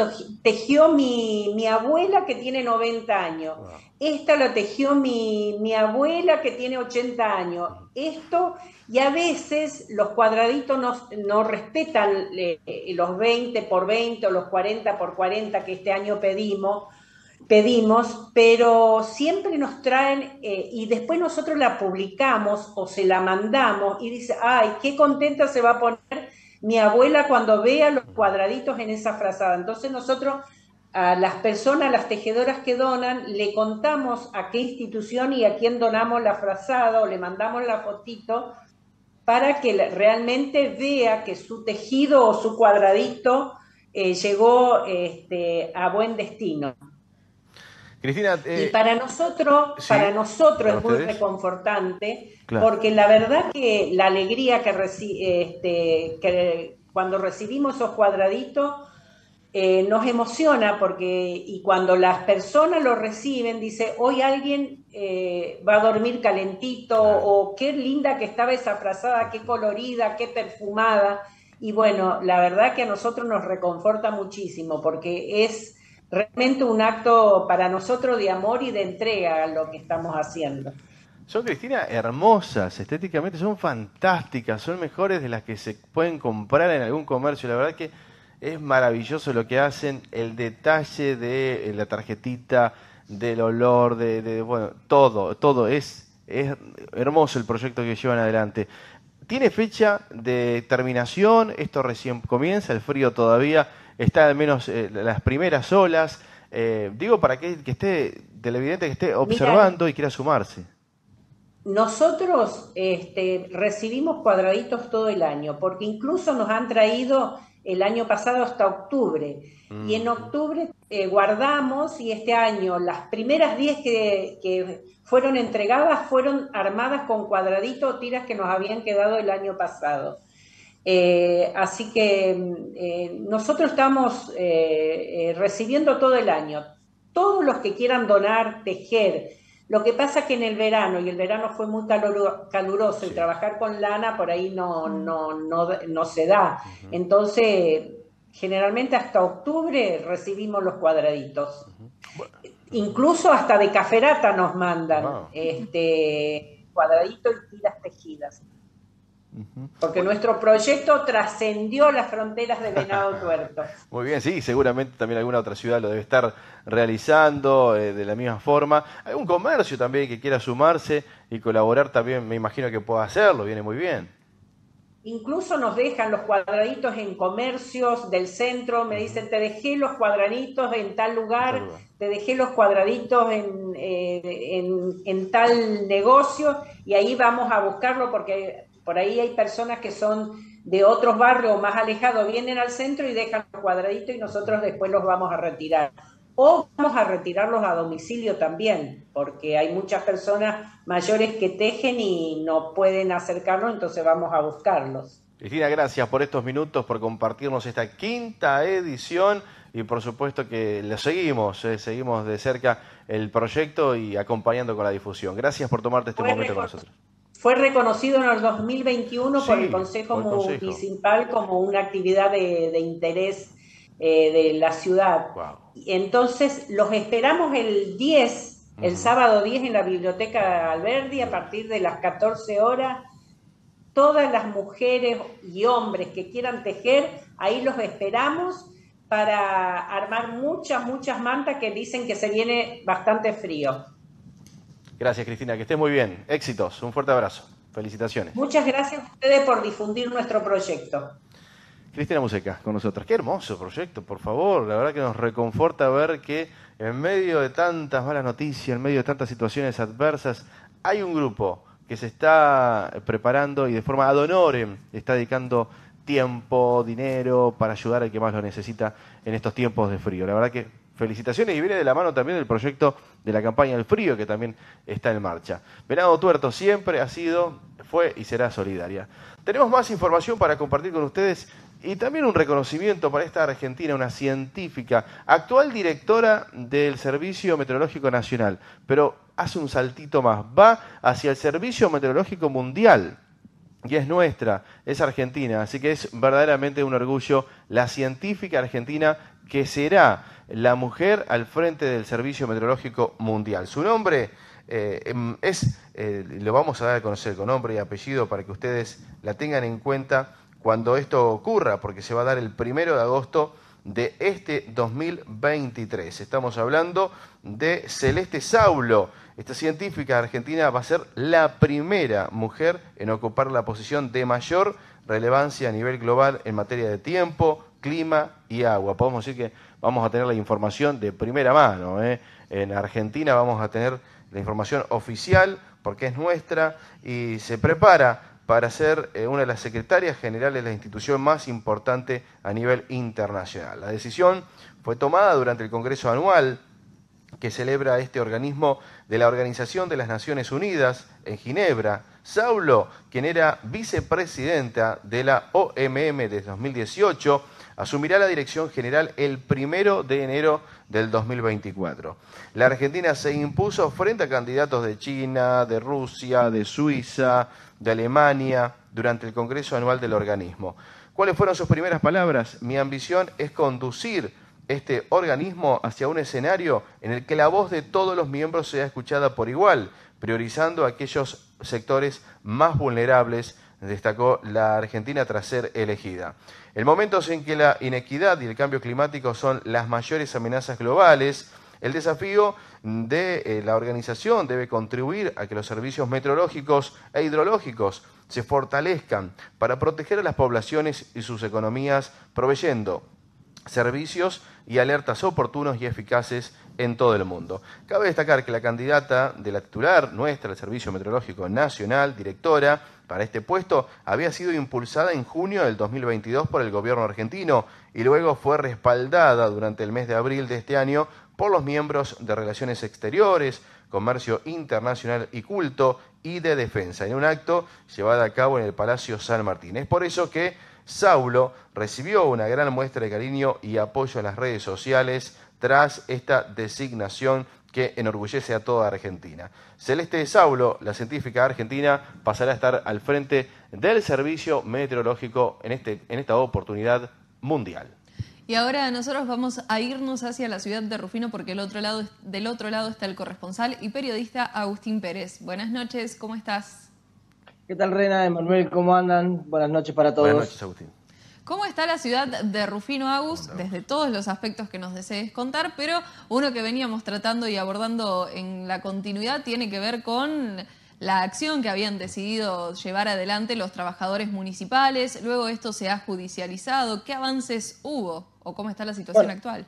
tejió mi, mi abuela que tiene 90 años, esta lo tejió mi, mi, abuela que tiene 80 años, esto, y a veces los cuadraditos no, no respetan eh, los 20 por 20 o los 40 por 40 que este año pedimos, pedimos, pero siempre nos traen eh, y después nosotros la publicamos o se la mandamos y dice, ay, qué contenta se va a poner mi abuela cuando vea los cuadraditos en esa frazada. Entonces nosotros a las personas, las tejedoras que donan, le contamos a qué institución y a quién donamos la frazada o le mandamos la fotito para que realmente vea que su tejido o su cuadradito eh, llegó este, a buen destino. Cristina, y eh, para nosotros, para nosotros es muy reconfortante, porque la verdad que la alegría que, este, que cuando recibimos esos cuadraditos eh, nos emociona, porque y cuando las personas lo reciben, dice, hoy alguien eh, va a dormir calentito, o qué linda que estaba esa frazada, qué colorida, qué perfumada. Y bueno, la verdad que a nosotros nos reconforta muchísimo, porque es realmente un acto para nosotros de amor y de entrega a lo que estamos haciendo. Son, Cristina, hermosas, estéticamente son fantásticas, son mejores de las que se pueden comprar en algún comercio. La verdad que es maravilloso lo que hacen, el detalle de la tarjetita, del olor, de, bueno, todo, todo es, es hermoso el proyecto que llevan adelante. ¿Tiene fecha de terminación? ¿Esto recién comienza? ¿El frío todavía está al menos eh, las primeras olas? Eh, digo para que, que esté televidente que esté observando y quiera sumarse. Nosotros este, recibimos cuadraditos todo el año, porque incluso nos han traído el año pasado hasta octubre. Y en mm. octubre eh, guardamos y este año las primeras 10 que, fueron entregadas fueron armadas con cuadraditos o tiras que nos habían quedado el año pasado. Eh, así que eh, nosotros estamos recibiendo todo el año. Todos los que quieran donar, tejer, lo que pasa es que en el verano, y el verano fue muy caluroso, y trabajar con lana por ahí no, no, no, no se da. Entonces, generalmente hasta octubre recibimos los cuadraditos. Incluso hasta de caferata nos mandan este cuadraditos y tiras tejidas. Porque nuestro proyecto trascendió las fronteras de Venado Tuerto. Muy bien, sí, seguramente también alguna otra ciudad lo debe estar realizando eh, de la misma forma. Hay un comercio también que quiera sumarse y colaborar también, me imagino que pueda hacerlo, viene muy bien. Incluso nos dejan los cuadraditos en comercios del centro, me dicen, te dejé los cuadraditos en tal lugar, te dejé los cuadraditos en, eh, en, en tal negocio y ahí vamos a buscarlo porque por ahí hay personas que son de otros barrios más alejados, vienen al centro y dejan los cuadraditos y nosotros después los vamos a retirar. O vamos a retirarlos a domicilio también, porque hay muchas personas mayores que tejen y no pueden acercarnos, entonces vamos a buscarlos. Cristina, gracias por estos minutos, por compartirnos esta quinta edición y por supuesto que le seguimos, eh, seguimos de cerca el proyecto y acompañando con la difusión. Gracias por tomarte este momento con nosotros. Fue reconocido en el 2021 por el Consejo Municipal como una actividad de, interés eh, de la ciudad. Entonces, los esperamos el 10, el sábado 10 en la Biblioteca Alberdi a partir de las 14 horas. Todas las mujeres y hombres que quieran tejer, ahí los esperamos para armar muchas, muchas mantas que dicen que se viene bastante frío. Gracias, Cristina. Que estés muy bien. Éxitos. Un fuerte abrazo. Felicitaciones. Muchas gracias a ustedes por difundir nuestro proyecto. Cristina Museca con nosotros. Qué hermoso proyecto, por favor. La verdad que nos reconforta ver que en medio de tantas malas noticias, en medio de tantas situaciones adversas, hay un grupo que se está preparando y de forma ad honorem está dedicando tiempo, dinero para ayudar al que más lo necesita en estos tiempos de frío. La verdad que felicitaciones y viene de la mano también del proyecto de la campaña del frío que también está en marcha. Venado Tuerto siempre ha sido, fue y será solidaria. Tenemos más información para compartir con ustedes y también un reconocimiento para esta argentina, una científica, actual directora del Servicio Meteorológico Nacional, pero hace un saltito más, va hacia el Servicio Meteorológico Mundial y es nuestra, es argentina, así que es verdaderamente un orgullo la científica argentina que será la mujer al frente del Servicio Meteorológico Mundial. Su nombre eh, em, es, eh, lo vamos a dar a conocer con nombre y apellido para que ustedes la tengan en cuenta cuando esto ocurra, porque se va a dar el primero de agosto de este 2023. Estamos hablando de Celeste Saulo. Esta científica argentina va a ser la primera mujer en ocupar la posición de mayor relevancia a nivel global en materia de tiempo, clima y agua. Podemos decir que vamos a tener la información de primera mano. ¿eh? En Argentina vamos a tener la información oficial porque es nuestra y se prepara para ser eh, una de las secretarias generales de la institución más importante a nivel internacional. La decisión fue tomada durante el Congreso Anual que celebra este organismo de la Organización de las Naciones Unidas en Ginebra. Saulo, quien era vicepresidenta de la OMM desde 2018, asumirá la dirección general el primero de enero del 2024. La Argentina se impuso frente a candidatos de China, de Rusia, de Suiza, de Alemania durante el Congreso Anual del organismo. ¿Cuáles fueron sus primeras palabras? Mi ambición es conducir este organismo hacia un escenario en el que la voz de todos los miembros sea escuchada por igual, priorizando aquellos sectores más vulnerables destacó la Argentina tras ser elegida. En momentos en que la inequidad y el cambio climático son las mayores amenazas globales, El desafío de eh, la organización debe contribuir a que los servicios meteorológicos e hidrológicos se fortalezcan para proteger a las poblaciones y sus economías, proveyendo servicios y alertas oportunos y eficaces en todo el mundo. Cabe destacar que la candidata de la titular nuestra, el Servicio Meteorológico Nacional, directora para este puesto, había sido impulsada en junio del 2022 por el gobierno argentino y luego fue respaldada durante el mes de abril de este año por los miembros de Relaciones Exteriores, Comercio Internacional y Culto y de Defensa, en un acto llevado a cabo en el Palacio San Martín. Es por eso que Saulo recibió una gran muestra de cariño y apoyo en las redes sociales tras esta designación que enorgullece a toda Argentina. Celeste Saulo, la científica argentina, pasará a estar al frente del servicio meteorológico en, este, en esta oportunidad mundial. Y ahora nosotros vamos a irnos hacia la ciudad de Rufino porque el otro lado, del otro lado está el corresponsal y periodista Agustín Pérez. Buenas noches, ¿cómo estás? ¿Qué tal, Rena? Emanuel, ¿cómo andan? Buenas noches para todos. Buenas noches, Agustín. ¿Cómo está la ciudad de Rufino Agus desde todos los aspectos que nos desees contar? Pero uno que veníamos tratando y abordando en la continuidad tiene que ver con la acción que habían decidido llevar adelante los trabajadores municipales. Luego esto se ha judicializado. ¿Qué avances hubo o cómo está la situación actual?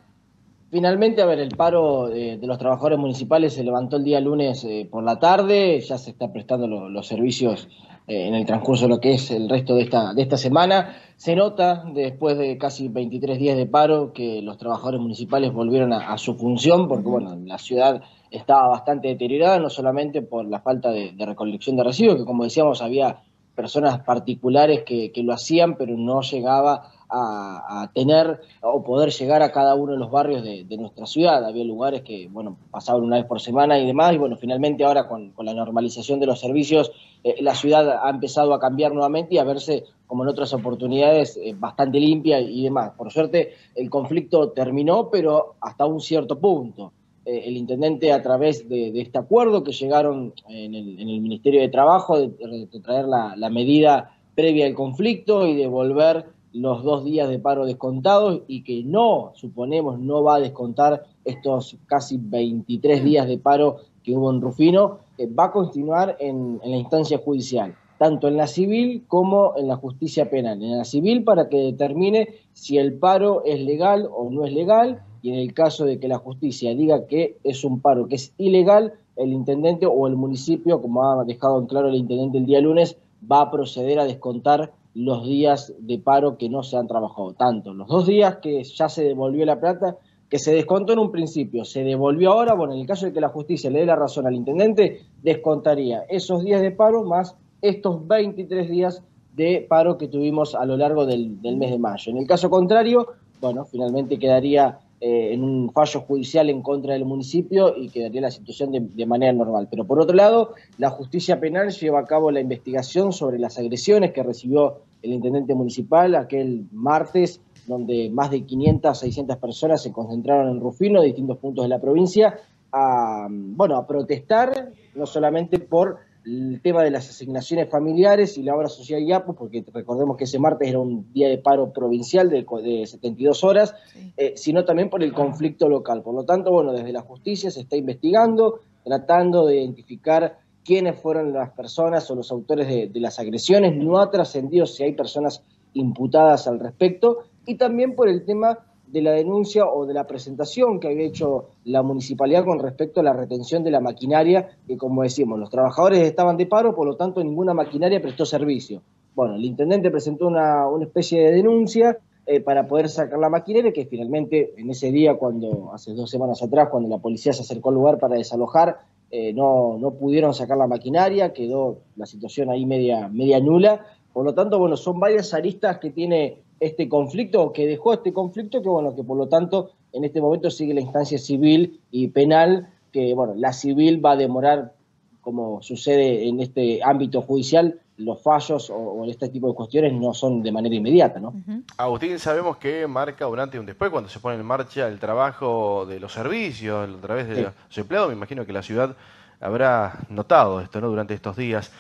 Finalmente, a ver, el paro de, los trabajadores municipales se levantó el día lunes eh, por la tarde, ya se está prestando los servicios eh, en el transcurso de lo que es el resto de esta, de esta semana. Se nota, después de casi 23 días de paro, que los trabajadores municipales volvieron a, su función, porque bueno, la ciudad estaba bastante deteriorada, no solamente por la falta de, recolección de residuos, que como decíamos había personas particulares que, que lo hacían, pero no llegaba a, tener o poder llegar a cada uno de los barrios de, nuestra ciudad. Había lugares que, bueno, pasaban una vez por semana y demás, y bueno, finalmente ahora con, la normalización de los servicios, eh, la ciudad ha empezado a cambiar nuevamente y a verse, como en otras oportunidades, eh, bastante limpia y demás. Por suerte, el conflicto terminó, pero hasta un cierto punto. Eh, el intendente, a través de, este acuerdo que llegaron en el, Ministerio de Trabajo, de, traer la, la medida previa al conflicto y de volver los dos días de paro descontados y que no, suponemos, no va a descontar estos casi 23 días de paro que hubo en Rufino, eh, va a continuar en, la instancia judicial, tanto en la civil como en la justicia penal. En la civil para que determine si el paro es legal o no es legal y en el caso de que la justicia diga que es un paro que es ilegal, el intendente o el municipio, como ha dejado en claro el intendente el día lunes, va a proceder a descontar los días de paro que no se han trabajado. Tanto los dos días que ya se devolvió la plata, que se descontó en un principio, se devolvió ahora, bueno, en el caso de que la justicia le dé la razón al intendente, descontaría esos días de paro más estos 23 días de paro que tuvimos a lo largo del, del mes de mayo. En el caso contrario, bueno, finalmente quedaría eh, en un fallo judicial en contra del municipio y quedaría la situación de, manera normal. Pero por otro lado, la justicia penal lleva a cabo la investigación sobre las agresiones que recibió el intendente municipal aquel martes, donde más de 500, 600 personas se concentraron en Rufino, distintos puntos de la provincia, a, bueno, a protestar, no solamente por el tema de las asignaciones familiares y la obra social IAPO, porque recordemos que ese martes era un día de paro provincial de, de 72 horas, eh, sino también por el conflicto local. Por lo tanto, bueno, desde la justicia se está investigando, tratando de identificar quiénes fueron las personas o los autores de, de las agresiones. No ha trascendido si hay personas imputadas al respecto y también por el tema de la denuncia o de la presentación que había hecho la municipalidad con respecto a la retención de la maquinaria, que como decimos, los trabajadores estaban de paro, por lo tanto ninguna maquinaria prestó servicio. Bueno, el intendente presentó una, especie de denuncia eh, para poder sacar la maquinaria, que finalmente en ese día, cuando hace dos semanas atrás, cuando la policía se acercó al lugar para desalojar, eh, no, no pudieron sacar la maquinaria, quedó la situación ahí media, media nula. Por lo tanto, bueno, son varias aristas que tiene este conflicto o que dejó este conflicto, que bueno, que por lo tanto en este momento sigue la instancia civil y penal, que bueno, la civil va a demorar, como sucede en este ámbito judicial, los fallos o, este tipo de cuestiones no son de manera inmediata, ¿no? Agustín, sabemos que marca un antes y un después cuando se pone en marcha el trabajo de los servicios a través de los empleados. Me imagino que la ciudad habrá notado esto, ¿no? Durante estos días.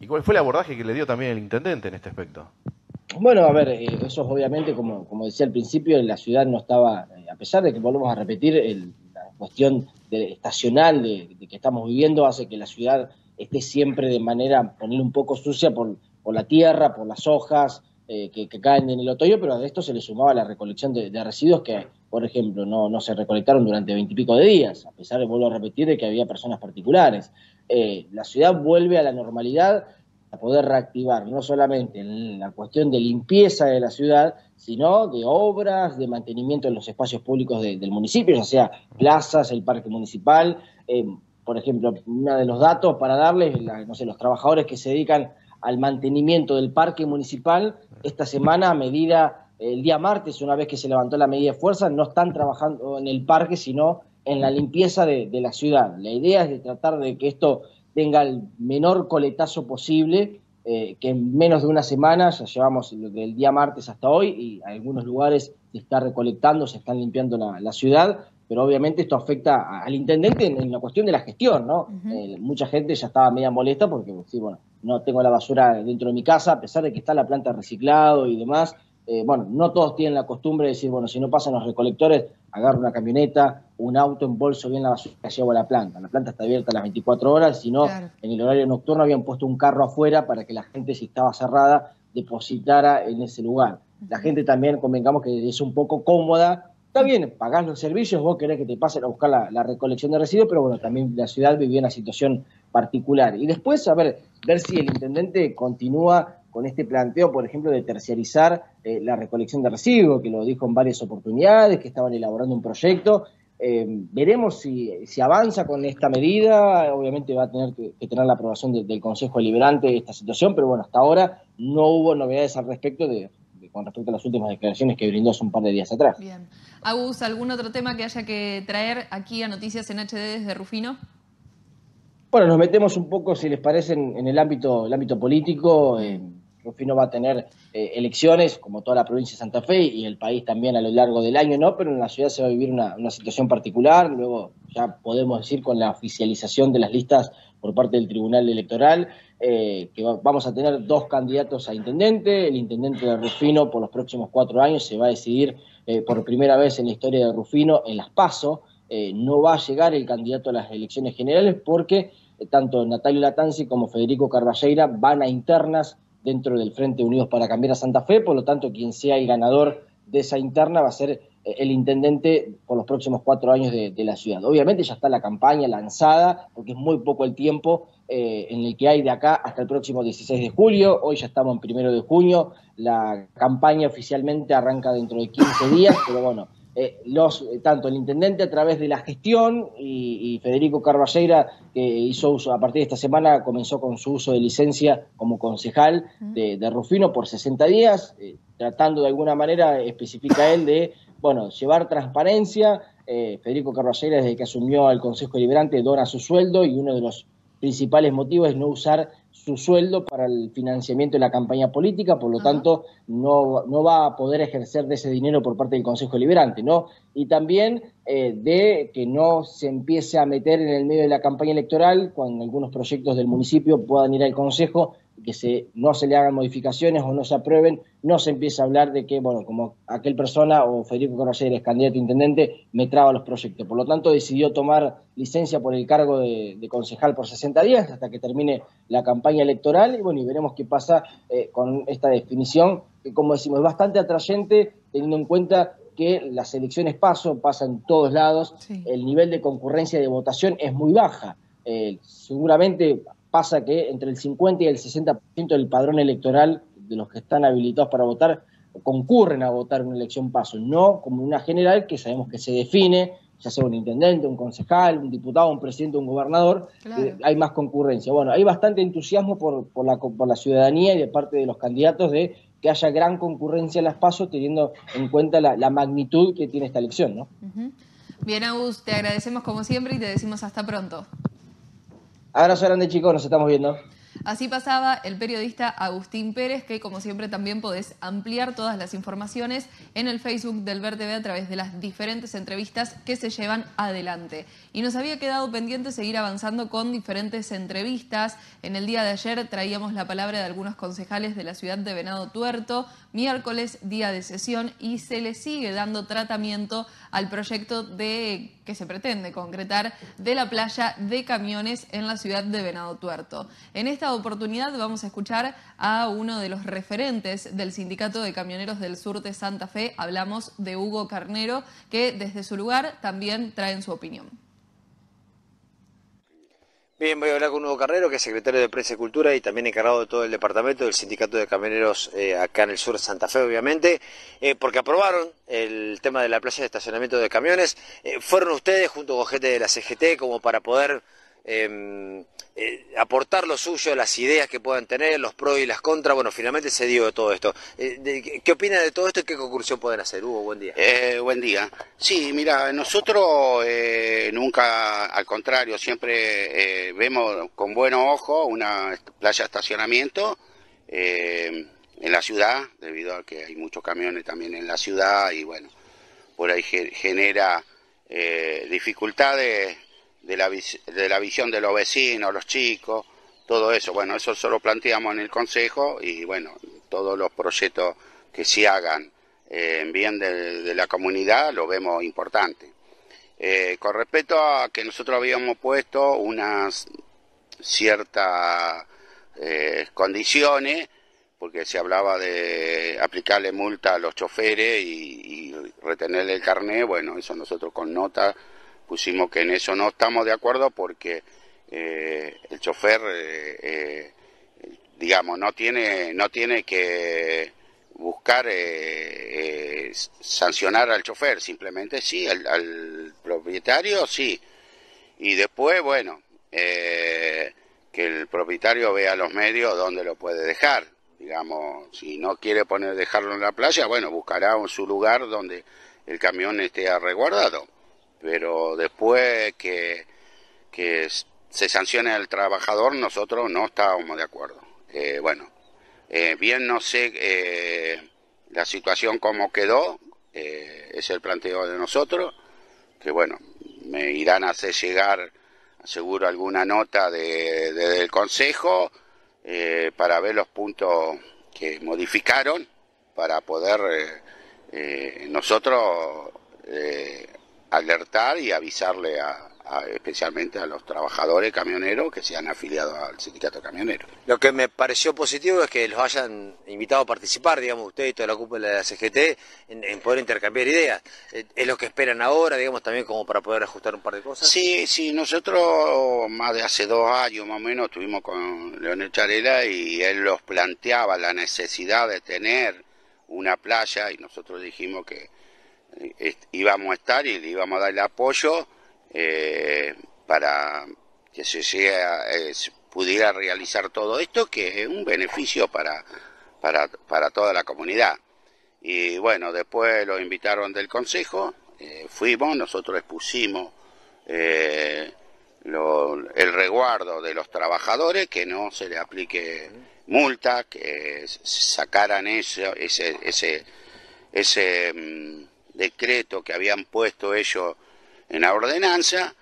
¿Y cuál fue el abordaje que le dio también el intendente en este aspecto? Bueno, a ver, eh, eso obviamente, como, decía al principio, la ciudad no estaba, eh, a pesar de que volvemos a repetir, el, cuestión estacional de, que estamos viviendo hace que la ciudad esté siempre de manera, poner un poco sucia por, por la tierra, por las hojas eh, que, caen en el otoño, pero a esto se le sumaba la recolección de, residuos que, por ejemplo, no, no se recolectaron durante veintipico de días, a pesar de, vuelvo a repetir, de que había personas particulares. Eh, la ciudad vuelve a la normalidad poder reactivar no solamente la cuestión de limpieza de la ciudad, sino de obras, de mantenimiento de los espacios públicos del municipio, ya sea plazas, el parque municipal. Eh, por ejemplo, uno de los datos para darles, los trabajadores que se dedican al mantenimiento del parque municipal, esta semana, a medida, el día martes, una vez que se levantó la medida de fuerza, no están trabajando en el parque, sino en la limpieza de, de la ciudad. La idea es de tratar de que esto tenga el menor coletazo posible eh, que en menos de una semana, ya llevamos del día martes hasta hoy, y algunos lugares se está recolectando, se están limpiando la, ciudad, pero obviamente esto afecta al intendente en, la cuestión de la gestión, ¿no? Eh, mucha gente ya estaba media molesta porque, sí, bueno, no tengo la basura dentro de mi casa, a pesar de que está la planta de reciclado y demás, eh, bueno, no todos tienen la costumbre de decir, bueno, si no pasan los recolectores, agarro una camioneta, un auto, en bolso bien la basura que llevo a la planta. La planta está abierta las 24 horas, si no, en el horario nocturno habían puesto un carro afuera para que la gente, si estaba cerrada, depositara en ese lugar. La gente también, convengamos que es un poco cómoda. Está bien, pagás los servicios, vos querés que te pasen a buscar la, la recolección de residuos, pero bueno, también la ciudad vivía una situación particular. Y después, a ver, ver si el intendente continúa con este planteo, por ejemplo, de terciarizar eh, la recolección de residuos, que lo dijo en varias oportunidades, que estaban elaborando un proyecto. Eh, veremos si, si, avanza con esta medida, obviamente va a tener que, tener la aprobación del Consejo Deliberante de esta situación, pero bueno, hasta ahora no hubo novedades al respecto de, con respecto a las últimas declaraciones que brindó hace un par de días atrás. Bien. Agus, ¿algún otro tema que haya que traer aquí a Noticias en HD desde Rufino? Bueno, nos metemos un poco, si les parece, en, el ámbito, el ámbito político. Eh, Rufino va a tener eh, elecciones, como toda la provincia de Santa Fe y el país también a lo largo del año, ¿no? Pero en la ciudad se va a vivir una, situación particular. Luego ya podemos decir con la oficialización de las listas por parte del Tribunal Electoral, eh, que vamos a tener dos candidatos a intendente. El intendente de Rufino por los próximos cuatro años se va a decidir eh, por primera vez en la historia de Rufino en las PASO. no va a llegar el candidato a las elecciones generales porque tanto Natalio Latanzi como Federico Carballeira van a internas dentro del Frente Unidos para Cambiar a Santa Fe, por lo tanto, quien sea el ganador de esa interna va a ser eh, el intendente por los próximos cuatro años de, la ciudad. Obviamente ya está la campaña lanzada, porque es muy poco el tiempo eh, en el que hay de acá hasta el próximo 16 de julio. Hoy ya estamos en primero de junio. La campaña oficialmente arranca dentro de 15 días, pero bueno, eh, los, eh, tanto el intendente a través de la gestión y, Federico Carballeira, que hizo uso, a partir de esta semana comenzó con su uso de licencia como concejal de, Rufino por 60 días, eh, tratando de alguna manera, especifica él, de bueno, llevar transparencia. Federico Carballeira, desde que asumió al Consejo Liberante, dona su sueldo y uno de los principales motivos es no usar su sueldo para el financiamiento de la campaña política, por lo tanto no, no, va a poder ejercer de ese dinero por parte del Consejo Liberante, ¿no? Y también eh, de que no se empiece a meter en el medio de la campaña electoral cuando algunos proyectos del municipio puedan ir al Consejo que se, no se le hagan modificaciones o no se aprueben, no se empieza a hablar de que, bueno, como aquel persona o Federico Corrayer es candidato a intendente, me traba los proyectos. Por lo tanto, decidió tomar licencia por el cargo de, concejal por 60 días hasta que termine la campaña electoral y, bueno, y veremos qué pasa eh, con esta definición, que como decimos, es bastante atrayente teniendo en cuenta que las elecciones paso, pasan todos lados, el nivel de concurrencia de votación es muy baja. Eh, seguramente pasa que entre el 50 y el 60% del padrón electoral de los que están habilitados para votar concurren a votar en una elección paso, no como una general que sabemos que se define, ya sea un intendente, un concejal, un diputado, un presidente, un gobernador, eh, hay más concurrencia. Bueno, hay bastante entusiasmo por, por, la, por la ciudadanía y de parte de los candidatos de que haya gran concurrencia en las pasos teniendo en cuenta la, magnitud que tiene esta elección. ¿no? Bien, Agus, te agradecemos como siempre y te decimos hasta pronto. Abrazo grande chicos, nos estamos viendo. Así pasaba el periodista Agustín Pérez, que como siempre también podés ampliar todas las informaciones en el Facebook del VerTV a través de las diferentes entrevistas que se llevan adelante. Y nos había quedado pendiente seguir avanzando con diferentes entrevistas. En el día de ayer traíamos la palabra de algunos concejales de la ciudad de Venado Tuerto, miércoles día de sesión y se le sigue dando tratamiento al proyecto de que se pretende concretar de la playa de camiones en la ciudad de Venado Tuerto. En esta oportunidad vamos a escuchar a uno de los referentes del Sindicato de Camioneros del Sur de Santa Fe. Hablamos de Hugo Carnero, que desde su lugar también traen su opinión. Bien, voy a hablar con Hugo Carrero, que es secretario de Prensa y Cultura y también encargado de todo el departamento del Sindicato de Camioneros eh, acá en el sur de Santa Fe, obviamente, eh, porque aprobaron el tema de la playa de estacionamiento de camiones. Eh, ¿Fueron ustedes, junto con gente de la CGT, como para poder Em, eh, aportar lo suyo, las ideas que puedan tener, los pros y las contras. Bueno, finalmente se dio de todo esto. Eh, ¿Qué opina de todo esto y qué conclusión pueden hacer? Hugo, buen día. Eh, buen día. Sí, mira, nosotros nunca, al contrario, siempre vemos con buen ojo una playa de estacionamiento en la ciudad, debido a que hay muchos camiones también en la ciudad y bueno, por ahí genera dificultades de la, de la visión de los vecinos, los chicos, todo eso. Bueno, eso solo planteamos en el Consejo y bueno, todos los proyectos que se hagan eh, en bien de, la comunidad lo vemos importante. Eh, con respecto a que nosotros habíamos puesto unas ciertas eh, condiciones, porque se hablaba de aplicarle multa a los choferes y, y retenerle el carnet, bueno, eso nosotros con nota pusimos que en eso no estamos de acuerdo porque eh, el chofer, eh, eh, digamos, no tiene, no tiene que buscar sancionar al chofer, simplemente sí, al, propietario sí. Y después, bueno, que el propietario vea los medios donde lo puede dejar. Digamos, si no quiere poner dejarlo en la playa, bueno, buscará su lugar donde el camión esté resguardado pero después que, se sancione al trabajador, nosotros no estábamos de acuerdo. Eh, bueno, eh, bien no sé eh, la situación como quedó, es el planteo de nosotros, que bueno, me irán a hacer llegar, seguro, alguna nota de, del Consejo para ver los puntos que modificaron para poder nosotros alertar y avisarle a, especialmente a los trabajadores camioneros que se han afiliado al sindicato camionero. Lo que me pareció positivo es que los hayan invitado a participar, digamos, usted y toda la cúpula de la CGT, en, poder intercambiar ideas. Eh, ¿Es lo que esperan ahora, digamos, también como para poder ajustar un par de cosas? Sí, sí, nosotros más de hace dos años más o menos estuvimos con Leonel Charela y él los planteaba la necesidad de tener una playa y nosotros dijimos que íbamos a estar y le íbamos a dar el apoyo eh, para que se pudiera realizar todo esto, que es un beneficio para, para, para toda la comunidad. Y bueno, después lo invitaron del Consejo, eh, fuimos, nosotros expusimos eh, el resguardo de los trabajadores, que no se le aplique multa, que sacaran eso, ese, ese, ese mm, decreto que habían puesto ellos en la ordenanza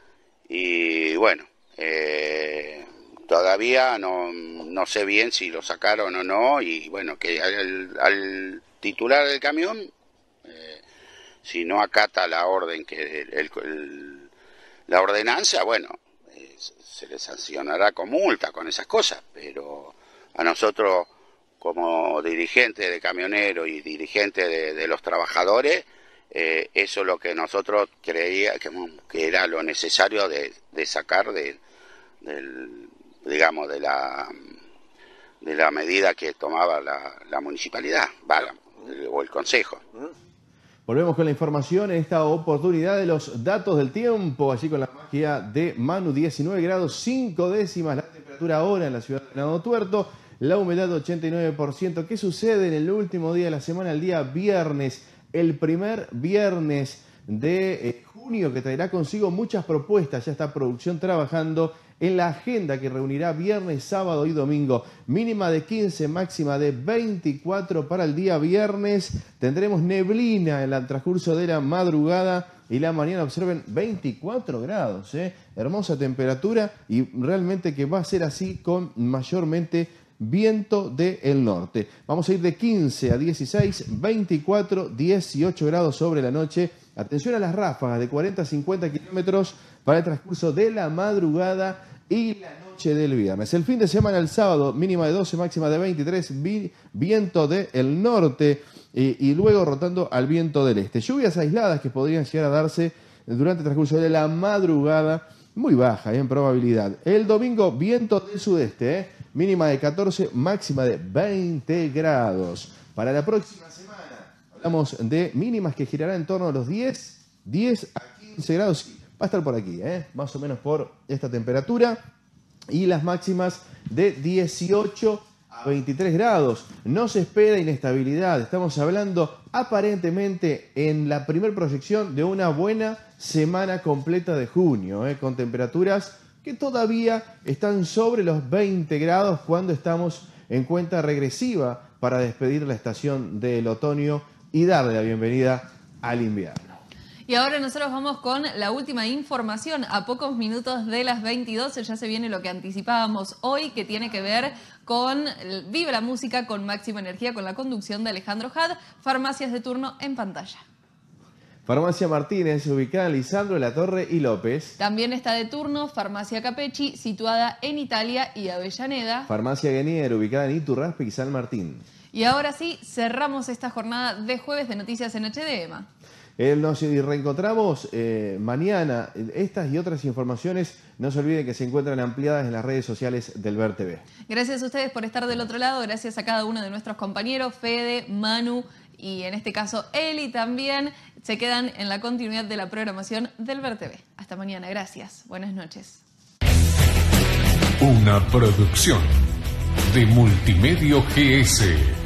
y bueno, eh, todavía no, no, sé bien si lo sacaron o no y bueno, que al, titular del camión, eh, si no acata la orden que el, la ordenanza, bueno, eh, se le sancionará con multa con esas cosas, pero a nosotros como dirigente de camioneros y dirigente de los trabajadores, eh, eso es lo que nosotros creía que, era lo necesario de, sacar de, digamos, de la, de la medida que tomaba la, municipalidad o el consejo. Volvemos con la información en esta oportunidad de los datos del tiempo, allí con la magia de Manu, 19 grados 5 décimas la temperatura ahora en la ciudad de Nado Tuerto, la humedad 89%. ¿Qué sucede en el último día de la semana, el día viernes? El primer viernes de eh, junio que traerá consigo muchas propuestas. Ya está producción trabajando en la agenda que reunirá viernes, sábado y domingo. Mínima de 15, máxima de 24 para el día viernes. Tendremos neblina en el transcurso de la madrugada y la mañana observen 24 grados, ¿eh? hermosa temperatura y realmente que va a ser así con mayormente viento del norte. Vamos a ir de 15 a 16, 24, 18 grados sobre la noche. Atención a las ráfagas de 40 a 50 kilómetros para el transcurso de la madrugada y la noche del viernes. El fin de semana, el sábado, mínima de 12, máxima de 23, viento del norte y, luego rotando al viento del este. Lluvias aisladas que podrían llegar a darse durante el transcurso de la madrugada, muy baja en probabilidad. El domingo, viento del sudeste, ¿eh? Mínima de 14, máxima de 20 grados. Para la próxima semana hablamos de mínimas que girarán en torno a los 10, 10 a 15 grados. Va a estar por aquí, ¿eh? más o menos por esta temperatura. Y las máximas de 18 a 23 grados. No se espera inestabilidad. Estamos hablando aparentemente en la primera proyección de una buena semana completa de junio, ¿eh? con temperaturas que todavía están sobre los 20 grados cuando estamos en cuenta regresiva para despedir la estación del otoño y darle la bienvenida al invierno. Y ahora nosotros vamos con la última información. A pocos minutos de las 22 ya se viene lo que anticipábamos hoy, que tiene que ver con Vive la Música con máxima energía, con la conducción de Alejandro Had, farmacias de turno en pantalla. Farmacia Martínez, ubicada en Lisandro, La Torre y López. También está de turno Farmacia Capecci, situada en Italia y Avellaneda. Farmacia Guenier, ubicada en Iturraspe y San Martín. Y ahora sí, cerramos esta jornada de jueves de Noticias en HDM. Eh, nos reencontramos eh, mañana. Estas y otras informaciones no se olviden que se encuentran ampliadas en las redes sociales del Ver TV. Gracias a ustedes por estar del otro lado. Gracias a cada uno de nuestros compañeros, Fede, Manu y en este caso Eli también se quedan en la continuidad de la programación del Ver TV. Hasta mañana, gracias. Buenas noches. Una producción de Multimedio GS.